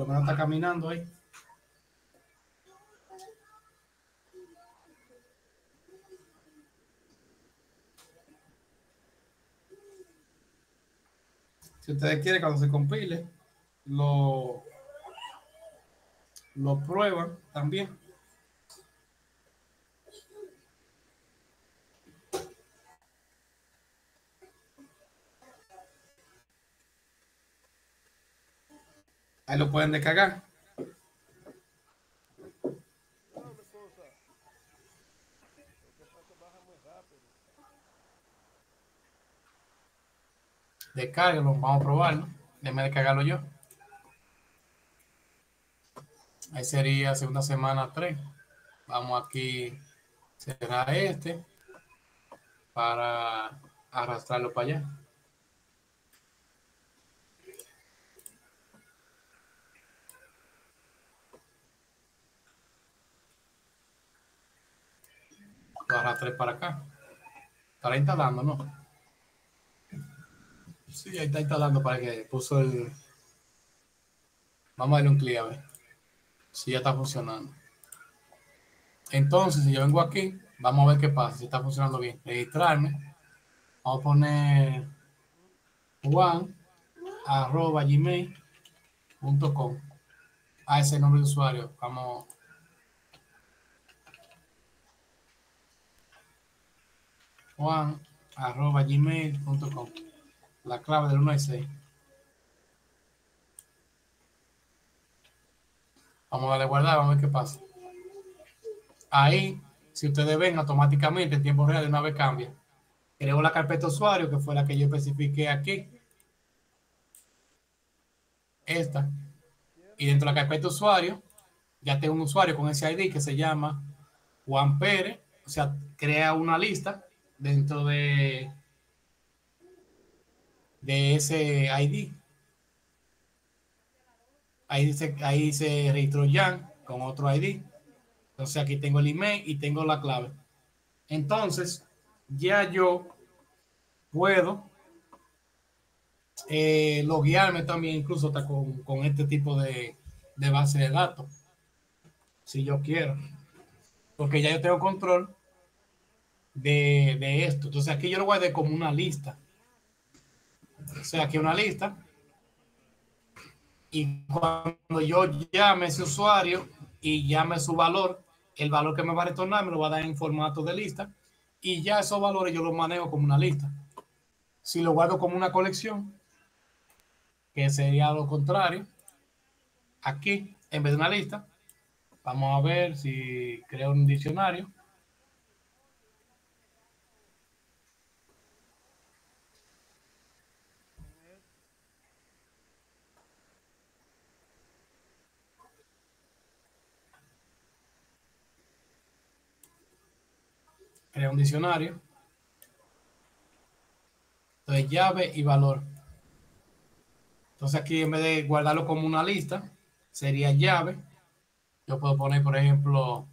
Lo menos está caminando ahí. Si ustedes quieren, cuando se compile, lo, lo prueban también. Ahí lo pueden descargar. Descárguenlo, vamos a probarlo. Déjame descargarlo yo. Ahí sería segunda semana 3. Vamos aquí, será este, para arrastrarlo para allá. Lo arrastré para acá. Estará instalando, ¿no? Sí, ahí está instalando para que puso el. Vamos a darle un clic a ver si ya está funcionando. Entonces, si yo vengo aquí, vamos a ver qué pasa, si está funcionando bien. Registrarme. Vamos a poner Juan arroba gmail.com a ese nombre de usuario. Vamos. Juan arroba gmail.com la clave del 1 al 6. Vamos a darle guardar, vamos a ver qué pasa. Ahí, si ustedes ven, automáticamente en tiempo real de una vez cambia. Creo la carpeta usuario, que fue la que yo especifiqué aquí. Esta. Y dentro de la carpeta usuario, ya tengo un usuario con ese ID que se llama Juan Pérez. O sea, crea una lista dentro de de ese ID. Ahí se, ahí se registró Jan con otro ID. Entonces aquí tengo el email y tengo la clave. Entonces, ya yo puedo eh, loguearme también, incluso hasta con, con este tipo de, de, base de datos, si yo quiero. Porque ya yo tengo control de, de esto. Entonces aquí yo lo guardé como una lista. O sea, aquí una lista. Y cuando yo llame a ese usuario y llame su valor, el valor que me va a retornar me lo va a dar en formato de lista. Y ya esos valores yo los manejo como una lista. Si lo guardo como una colección, que sería lo contrario, aquí, en vez de una lista, vamos a ver si creo un diccionario. Crea un diccionario. Entonces, llave y valor. Entonces, aquí en vez de guardarlo como una lista, sería llave. Yo puedo poner, por ejemplo,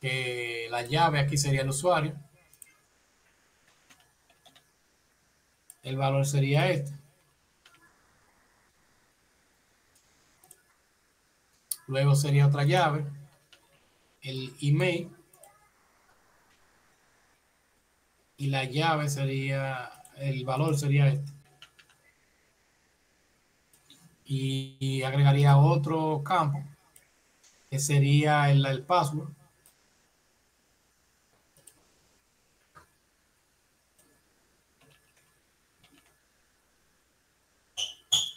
que la llave aquí sería el usuario. El valor sería este. Luego sería otra llave. El email. Y la llave sería, el valor sería este. Y, agregaría otro campo que sería el, el password.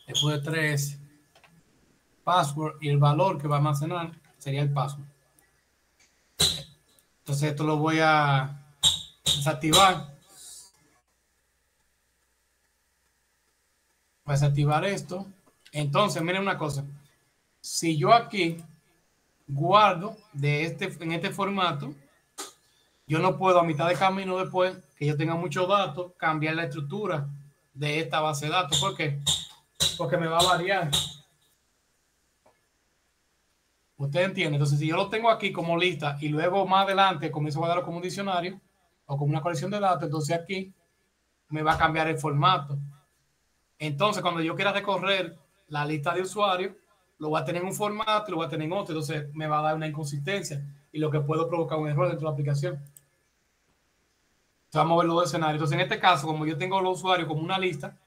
Después de tres password y el valor que va a almacenar sería el password. Entonces esto lo voy a desactivar. Desactivar esto. Entonces, miren una cosa. Si yo aquí guardo de este, en este formato, yo no puedo a mitad de camino después que yo tenga muchos datos, cambiar la estructura de esta base de datos. ¿Por qué? Porque me va a variar. Usted entiende. Entonces, si yo lo tengo aquí como lista y luego más adelante comienzo a guardarlo como un diccionario o como una colección de datos, entonces aquí me va a cambiar el formato. Entonces, cuando yo quiera recorrer la lista de usuarios, lo voy a tener en un formato y lo voy a tener en otro. Entonces, me va a dar una inconsistencia y lo que puedo provocar un error dentro de la aplicación. vamos a ver los escenarios. Entonces, en este caso, como yo tengo los usuarios como una lista,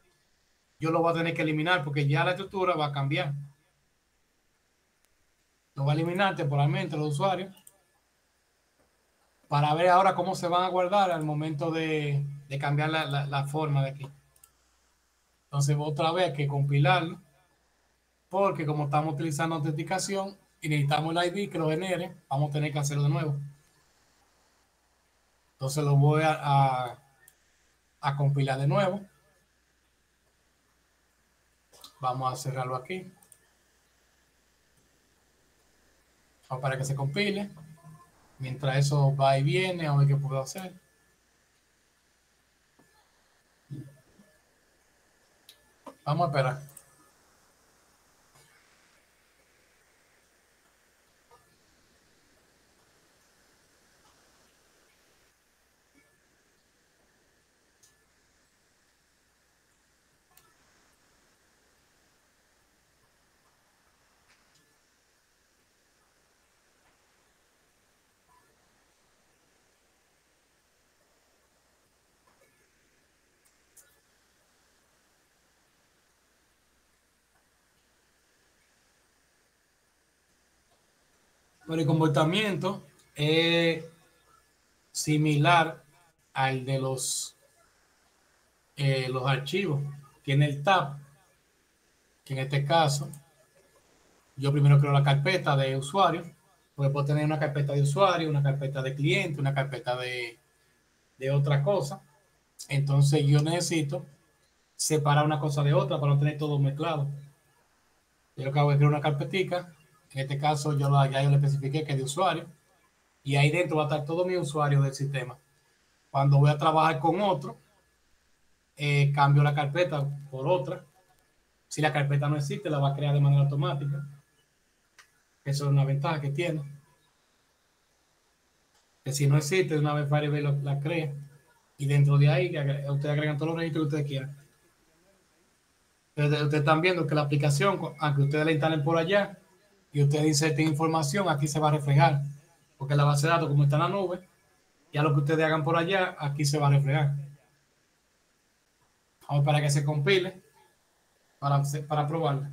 yo lo voy a tener que eliminar porque ya la estructura va a cambiar. Lo va a eliminar temporalmente los usuarios para ver ahora cómo se van a guardar al momento de, cambiar la, forma de aquí. Entonces, otra vez que compilarlo porque como estamos utilizando autenticación y necesitamos el ID que lo genere, vamos a tener que hacerlo de nuevo. Entonces lo voy a, a compilar de nuevo. Vamos a cerrarlo aquí. para que se compile. Mientras eso va y viene, a ver qué puedo hacer. Vamos a esperar. Pero el comportamiento es similar al de los, eh, los archivos. Tiene el tab, que en este caso, yo primero creo la carpeta de usuario, porque puedo tener una carpeta de usuario, una carpeta de cliente, una carpeta de, de otra cosa. Entonces yo necesito separar una cosa de otra para no tener todo mezclado. Yo lo que hago es crear una carpetica en este caso, yo ya yo le que es de usuario. Y ahí dentro va a estar todo mi usuario del sistema. Cuando voy a trabajar con otro, eh, cambio la carpeta por otra. Si la carpeta no existe, la va a crear de manera automática. Eso es una ventaja que tiene. Que si no existe, una vez Firebase la, la crea. Y dentro de ahí, ustedes agregan todos los registros que ustedes quieran. Ustedes, ustedes están viendo que la aplicación, aunque ustedes la instalen por allá, y usted esta información, aquí se va a reflejar, porque la base de datos, como está en la nube, ya lo que ustedes hagan por allá, aquí se va a reflejar. Vamos para que se compile, para, para probarla.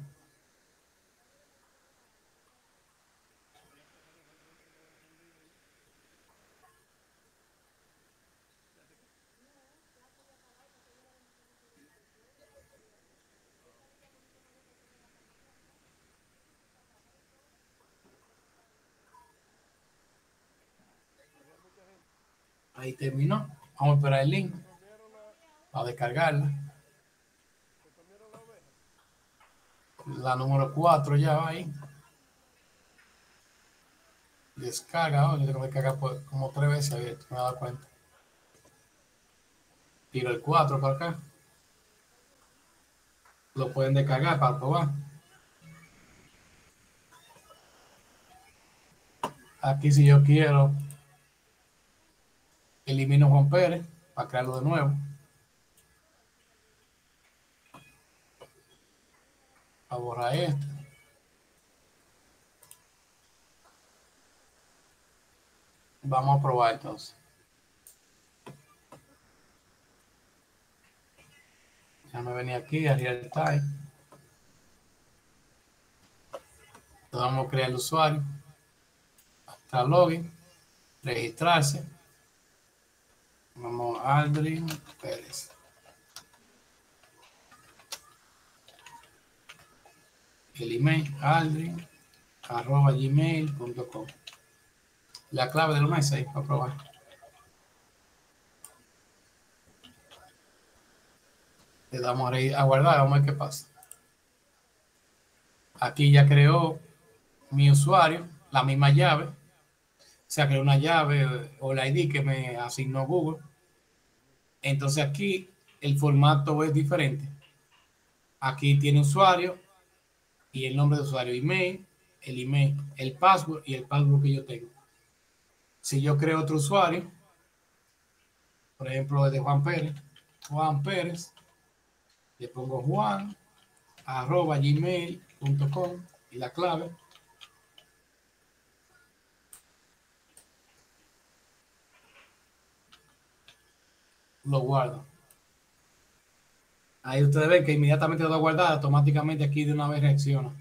Ahí terminó. Vamos a esperar el link para descargarla. La número 4 ya va ahí. Descarga, yo tengo que descargar como tres veces me he dado cuenta. Tiro el 4 para acá. Lo pueden descargar para probar. Aquí si yo quiero Elimino Juan Pérez para crearlo de nuevo. A borrar esto. Vamos a probar entonces. Ya me venía aquí a Real Time. vamos a crear el usuario. Hasta login. Registrarse. Vamos a Aldrin Pérez. El email aldrin arroba gmail.com. La clave del mes ahí para probar. Le damos a guardar, vamos a ver qué pasa. Aquí ya creó mi usuario, la misma llave. Creó una llave o la ID que me asignó Google. Entonces aquí el formato es diferente. Aquí tiene usuario y el nombre de usuario, email, el email, el password y el password que yo tengo. Si yo creo otro usuario, por ejemplo, de Juan Pérez, Juan Pérez, le pongo Juan, arroba gmail.com y la clave. Lo guardo. Ahí ustedes ven que inmediatamente lo guardar, automáticamente aquí de una vez reacciona.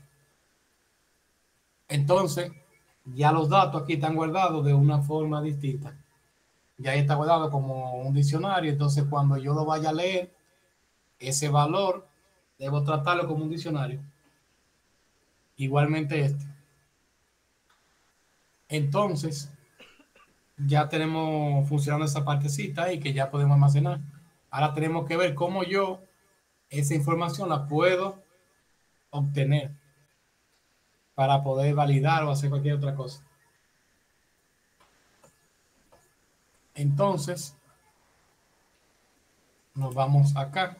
Entonces, ya los datos aquí están guardados de una forma distinta. Ya está guardado como un diccionario, entonces cuando yo lo vaya a leer, ese valor debo tratarlo como un diccionario. Igualmente este. Entonces, ya tenemos funcionando esa partecita y que ya podemos almacenar. Ahora tenemos que ver cómo yo esa información la puedo obtener para poder validar o hacer cualquier otra cosa. Entonces, nos vamos acá.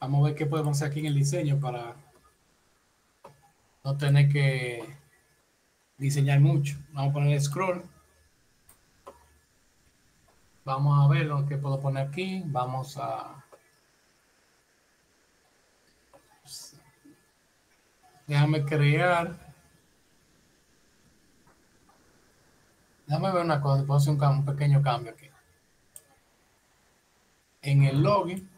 Vamos a ver qué podemos hacer aquí en el diseño para no tener que diseñar mucho. Vamos a poner scroll. Vamos a ver lo que puedo poner aquí. Vamos a Déjame crear. Déjame ver una cosa, puedo hacer un, pequeño cambio aquí. En el login,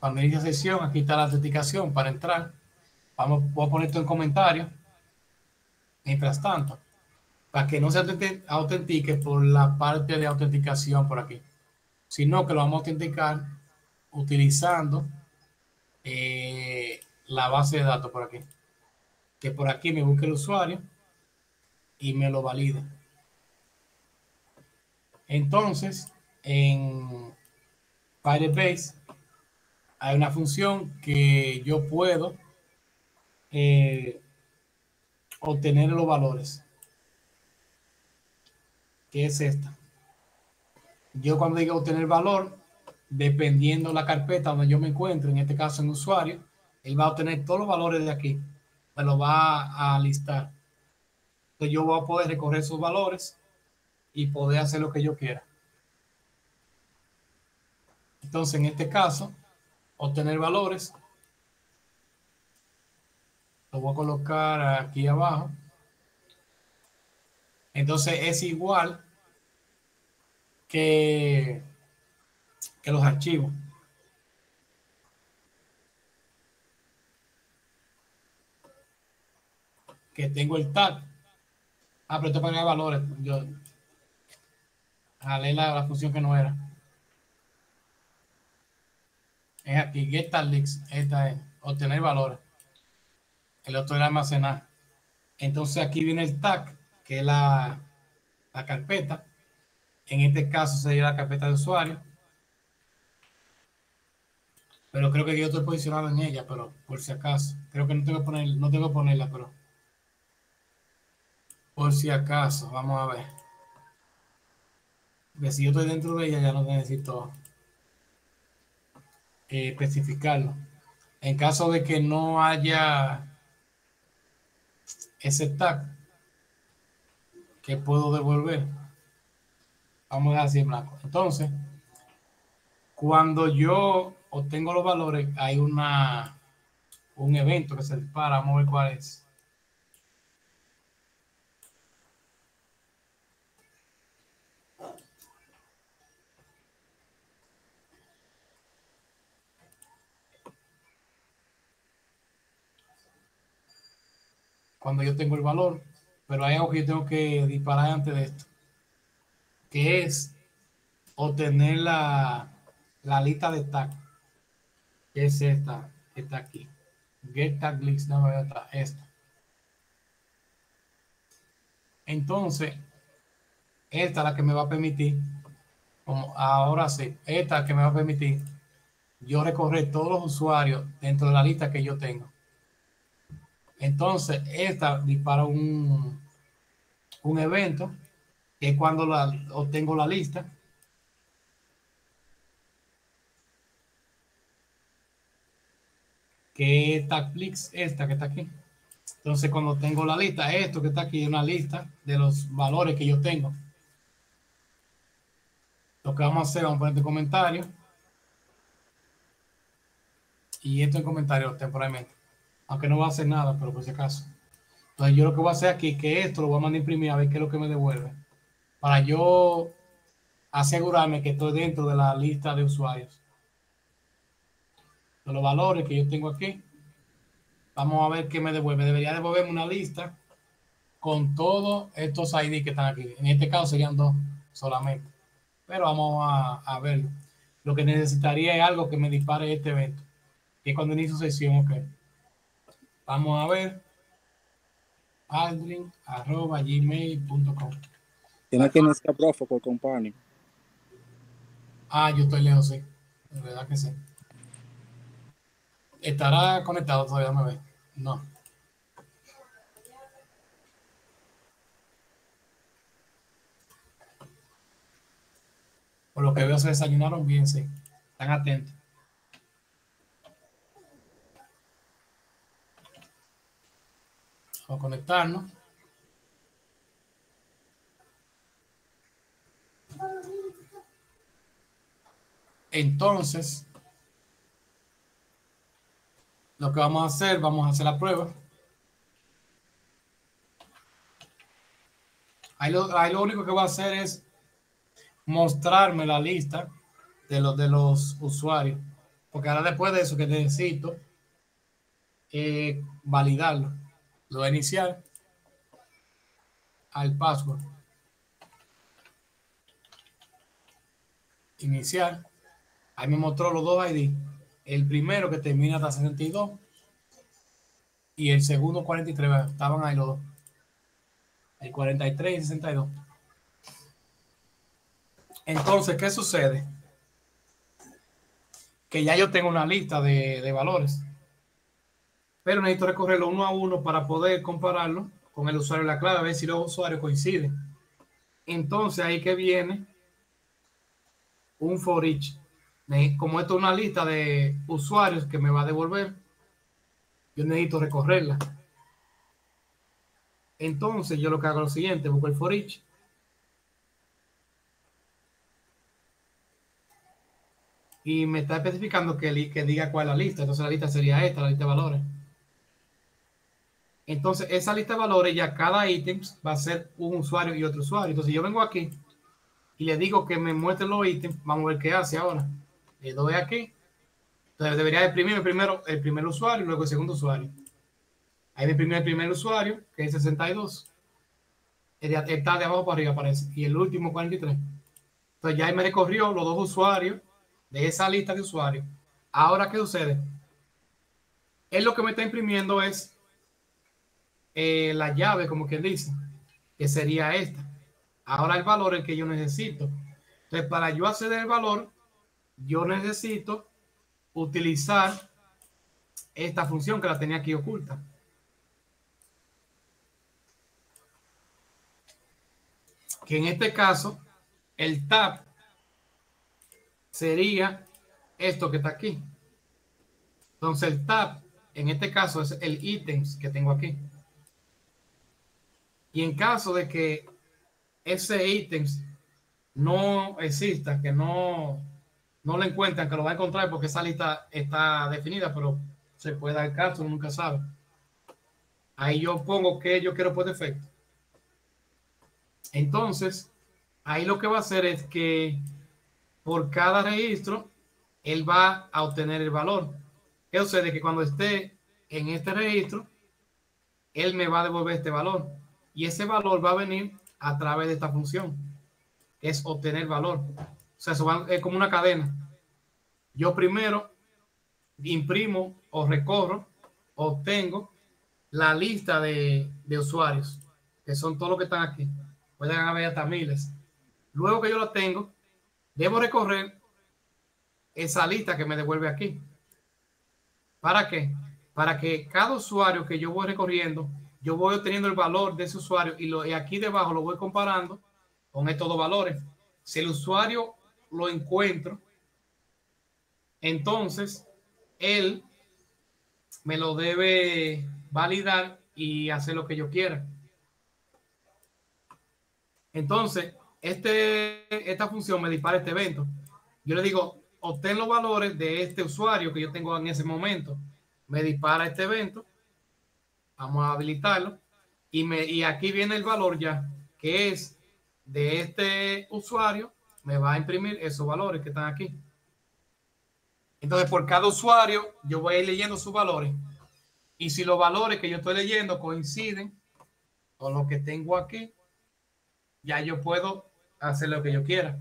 cuando inicia sesión, aquí está la autenticación para entrar. Vamos, voy a poner esto en comentario. Mientras tanto, para que no se autentique por la parte de autenticación por aquí, sino que lo vamos a autenticar utilizando eh, la base de datos por aquí. Que por aquí me busque el usuario y me lo valide. Entonces, en Firebase hay una función que yo puedo eh, obtener los valores. Que es esta. Yo cuando diga obtener valor, dependiendo la carpeta donde yo me encuentro, en este caso en usuario, él va a obtener todos los valores de aquí, me lo va a listar. Entonces yo voy a poder recorrer esos valores y poder hacer lo que yo quiera. Entonces en este caso, obtener valores, lo voy a colocar aquí abajo. Entonces es igual que que los archivos. Que tengo el tag. Ah, pero esto para valores. Yo jalé la, función que no era. Es aquí, get tag links. Esta es obtener valores. El otro era almacenar. Entonces aquí viene el tag, que es la, la carpeta. En este caso sería la carpeta de usuario pero creo que yo estoy posicionado en ella, pero por si acaso. Creo que no tengo que poner, no tengo que ponerla, pero por si acaso, vamos a ver. Que si yo estoy dentro de ella, ya no necesito eh, especificarlo. En caso de que no haya ese tag que puedo devolver, vamos a en blanco. Entonces, cuando yo obtengo los valores, hay una un evento que se dispara, vamos a ver cuál es. Cuando yo tengo el valor, pero hay algo que yo tengo que disparar antes de esto, que es obtener la, la lista de tag es esta, está aquí. Get tag links, no esta. Entonces, esta es la que me va a permitir Como ahora sí, esta que me va a permitir yo recorrer todos los usuarios dentro de la lista que yo tengo. Entonces, esta dispara un, un evento que cuando la, obtengo la lista. Que es Tagflix, esta que está aquí. Entonces, cuando tengo la lista, esto que está aquí es una lista de los valores que yo tengo. Lo que vamos a hacer, vamos a poner este comentario. Y esto en comentario temporalmente. Aunque no va a hacer nada, pero por si acaso. Entonces yo lo que voy a hacer aquí es que esto lo voy a mandar a imprimir a ver qué es lo que me devuelve. Para yo asegurarme que estoy dentro de la lista de usuarios. De los valores que yo tengo aquí. Vamos a ver qué me devuelve. Debería devolverme una lista con todos estos ID que están aquí. En este caso serían dos solamente. Pero vamos a, verlo. Lo que necesitaría es algo que me dispare este evento. Que es cuando inicio sesión, ok. Vamos a ver. Aldrin arroba gmail.com. Tiene que iniciar Protocol Company. Ah, yo estoy lejos, sí. De verdad que sí. ¿Estará conectado todavía? Me ve. No. Por lo que veo, se desayunaron bien, sí. Están atentos. A conectarnos. Entonces, lo que vamos a hacer, vamos a hacer la prueba. Ahí lo, ahí lo único que va a hacer es mostrarme la lista de los, de los usuarios. Porque ahora después de eso que necesito eh, validarlo. Lo voy a iniciar al password. Iniciar. Ahí me mostró los dos ID. El primero que termina hasta 62 y el segundo 43. Estaban ahí los dos. El 43 y 62. Entonces, ¿qué sucede? Que ya yo tengo una lista de, de valores. Pero necesito recorrerlo uno a uno para poder compararlo con el usuario de la clave, a ver si los usuarios coinciden. Entonces, ahí que viene un for each como esto es una lista de usuarios que me va a devolver, yo necesito recorrerla. Entonces yo lo que hago es lo siguiente, busco el for each. Y me está especificando que, que diga cuál es la lista. Entonces la lista sería esta, la lista de valores. Entonces esa lista de valores ya cada ítem va a ser un usuario y otro usuario. Entonces yo vengo aquí y le digo que me muestre los ítems. Vamos a ver qué hace ahora le doy aquí. Entonces debería imprimir primero el primer usuario y luego el segundo usuario. Ahí me imprime el primer usuario, que es 62. Está de abajo para arriba. Y el último, 43. Entonces ya ahí me recorrió los dos usuarios de esa lista de usuarios. Ahora, ¿qué sucede? Él lo que me está imprimiendo es eh, la llave, como quien dice, que sería esta. Ahora el valor el que yo necesito. Entonces, para yo acceder al valor, yo necesito utilizar esta función que la tenía aquí oculta. Que en este caso, el tab sería esto que está aquí. Entonces el tab, en este caso, es el ítems que tengo aquí. Y en caso de que ese ítems no exista, que no no lo encuentran, que lo va a encontrar porque esa lista está definida, pero se puede dar caso, nunca sabe. Ahí yo pongo que yo quiero por defecto. Entonces, ahí lo que va a hacer es que por cada registro, él va a obtener el valor. ¿Qué sucede? Que cuando esté en este registro, él me va a devolver este valor. Y ese valor va a venir a través de esta función, es obtener valor. O sea, es como una cadena. Yo primero imprimo o recorro, obtengo la lista de, usuarios, que son todos los que están aquí. Pueden haber hasta miles. Luego que yo lo tengo, debo recorrer esa lista que me devuelve aquí. ¿Para qué? Para que cada usuario que yo voy recorriendo, yo voy obteniendo el valor de ese usuario y, lo, y aquí debajo lo voy comparando con estos dos valores. Si el usuario lo encuentro, entonces él me lo debe validar y hacer lo que yo quiera. Entonces, este, esta función me dispara este evento. Yo le digo, obtén los valores de este usuario que yo tengo en ese momento. Me dispara este evento. Vamos a habilitarlo. Y, me, y aquí viene el valor ya, que es de este usuario. Me va a imprimir esos valores que están aquí. Entonces, por cada usuario, yo voy a ir leyendo sus valores. Y si los valores que yo estoy leyendo coinciden con lo que tengo aquí, ya yo puedo hacer lo que yo quiera.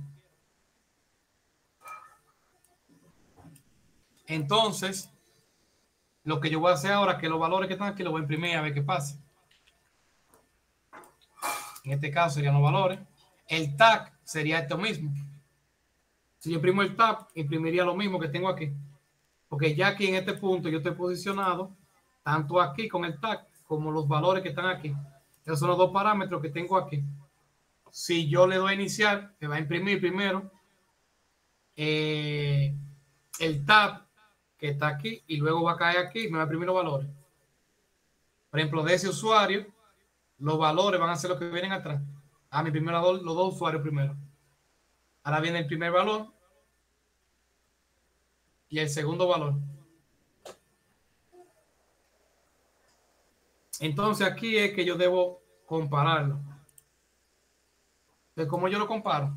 Entonces, lo que yo voy a hacer ahora que los valores que están aquí los voy a imprimir a ver qué pasa. En este caso serían los valores. El tag sería esto mismo. Si yo imprimo el tab, imprimiría lo mismo que tengo aquí. Porque ya aquí en este punto yo estoy posicionado tanto aquí con el tag como los valores que están aquí. Esos son los dos parámetros que tengo aquí. Si yo le doy a iniciar, me va a imprimir primero eh, el tab que está aquí y luego va a caer aquí me va a imprimir los valores. Por ejemplo, de ese usuario, los valores van a ser los que vienen atrás. A mi primero los dos usuarios primero. Ahora viene el primer valor y el segundo valor. Entonces aquí es que yo debo compararlo. ¿De cómo yo lo comparo?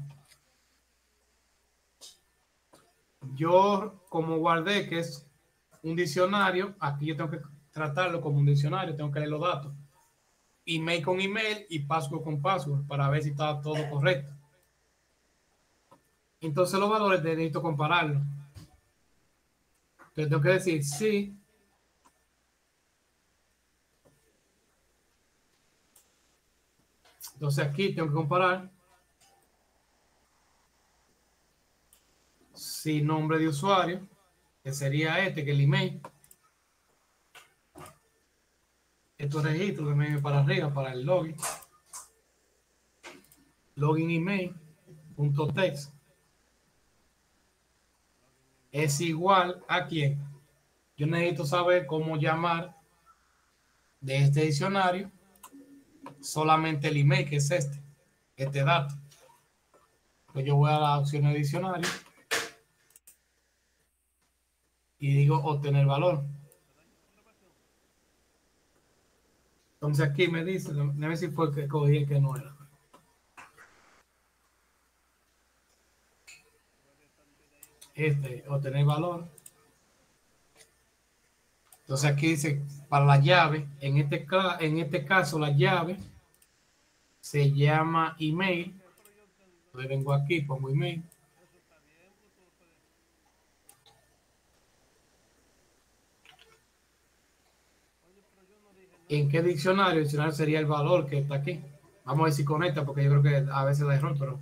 Yo como guardé que es un diccionario, aquí yo tengo que tratarlo como un diccionario, tengo que leer los datos. Email con email y password con password para ver si está todo correcto. Entonces los valores necesito compararlo. Entonces tengo que decir sí. Entonces aquí tengo que comparar si nombre de usuario, que sería este, que es el email. Estos registros que me viene para arriba para el login. Login email punto text es igual a quién. Yo necesito saber cómo llamar de este diccionario solamente el email, que es este, este dato. Pues yo voy a la opción de diccionario y digo obtener valor. Entonces aquí me dice, ver si fue que cogí el que no era. este, obtener valor. Entonces aquí dice, para la llave, en este, en este caso la llave se llama email. Entonces vengo aquí, pongo email. ¿En qué diccionario? El diccionario sería el valor que está aquí. Vamos a ver si conecta, porque yo creo que a veces da error, pero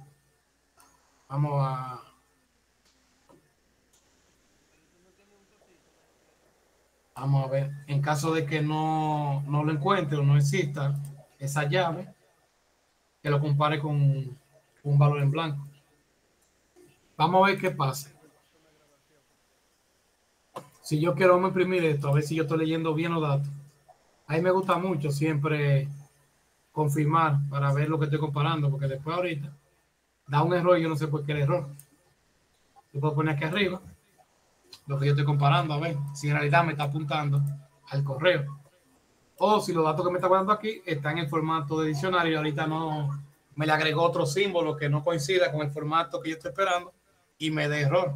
vamos a, Vamos a ver, en caso de que no, lo encuentre o no exista esa llave, que lo compare con un valor en blanco. Vamos a ver qué pasa. Si yo quiero imprimir esto, a ver si yo estoy leyendo bien los datos. A mí me gusta mucho siempre confirmar para ver lo que estoy comparando, porque después ahorita da un error y yo no sé por qué el error. Yo puedo poner aquí arriba lo que yo estoy comparando, a ver si en realidad me está apuntando al correo. O si los datos que me está guardando aquí están en el formato de diccionario y ahorita no me le agregó otro símbolo que no coincida con el formato que yo estoy esperando y me dé error.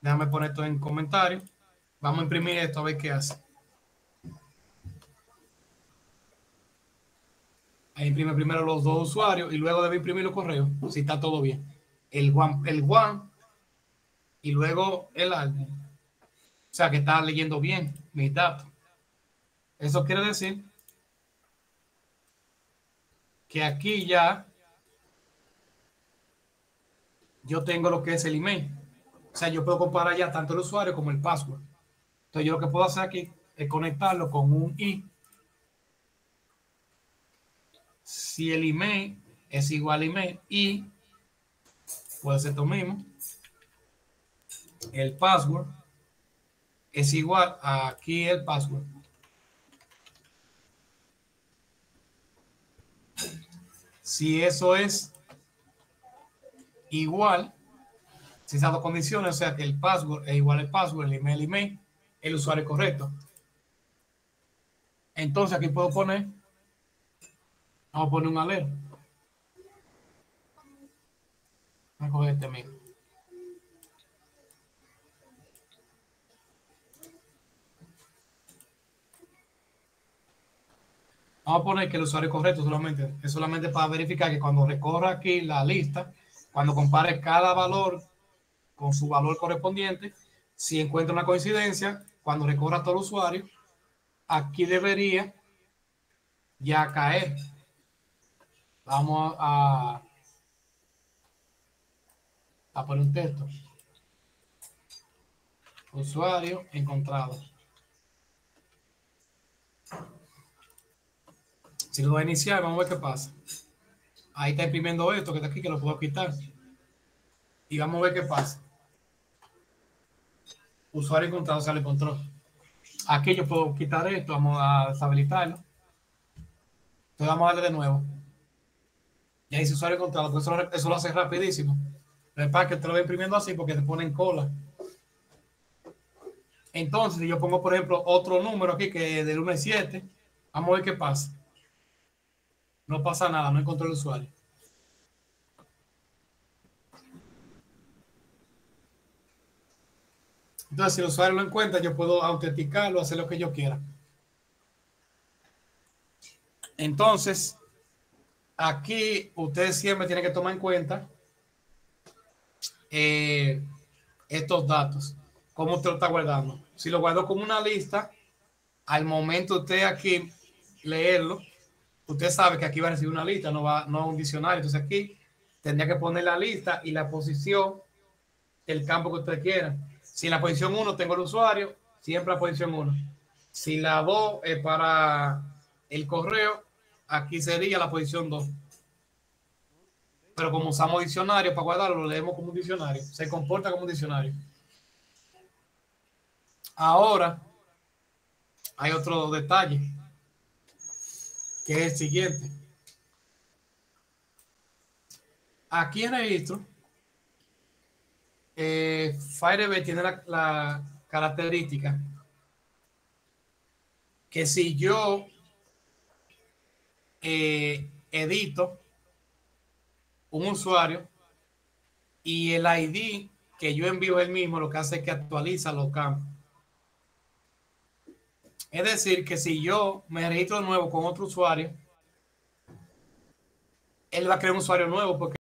Déjame poner esto en comentarios. Vamos a imprimir esto a ver qué hace. Ahí imprime primero los dos usuarios y luego debe imprimir los correos si está todo bien. El one, el one y luego el álbum. O sea que está leyendo bien mis datos. Eso quiere decir que aquí ya yo tengo lo que es el email. O sea, yo puedo comparar ya tanto el usuario como el password. Entonces, yo lo que puedo hacer aquí es conectarlo con un i. Si el email es igual a email y puede ser lo mismo. El password es igual a aquí el password. Si eso es igual, si esas dos condiciones, o sea que el password es igual al password, el email, email, el usuario es correcto. Entonces aquí puedo poner, vamos a poner un alero. Vamos a este mismo. Vamos a poner que el usuario es correcto solamente. Es solamente para verificar que cuando recorra aquí la lista, cuando compare cada valor con su valor correspondiente, si encuentra una coincidencia, cuando recorra todo el usuario, aquí debería ya caer. Vamos a, a poner un texto. Usuario encontrado. Si lo voy a iniciar, vamos a ver qué pasa. Ahí está imprimiendo esto que está aquí, que lo puedo quitar. Y vamos a ver qué pasa. Usuario encontrado, sale control. Aquí yo puedo quitar esto, vamos a deshabilitarlo. Entonces vamos a darle de nuevo. Y ahí dice usuario pues eso, lo hace rapidísimo. Pero es que te lo voy imprimiendo así porque te pone en cola. Entonces, si yo pongo, por ejemplo, otro número aquí que es del 1 al 7, vamos a ver qué pasa. No pasa nada, no encontró el usuario. Entonces, si el usuario lo encuentra, yo puedo autenticarlo, hacer lo que yo quiera. Entonces, aquí ustedes siempre tienen que tomar en cuenta eh, estos datos. ¿Cómo usted lo está guardando? Si lo guardo como una lista, al momento usted aquí leerlo, usted sabe que aquí va a recibir una lista, no va no un diccionario. Entonces aquí tendría que poner la lista y la posición, el campo que usted quiera. Si en la posición 1 tengo el usuario, siempre la posición 1. Si la 2 es para el correo, aquí sería la posición 2. Pero como usamos diccionario para guardarlo, lo leemos como un diccionario. Se comporta como un diccionario. Ahora, hay otro detalle que es el siguiente. Aquí en registro, eh, Firebase tiene la, característica que si yo eh, edito un usuario y el ID que yo envío el mismo, lo que hace es que actualiza los campos. Es decir, que si yo me registro de nuevo con otro usuario, él va a crear un usuario nuevo porque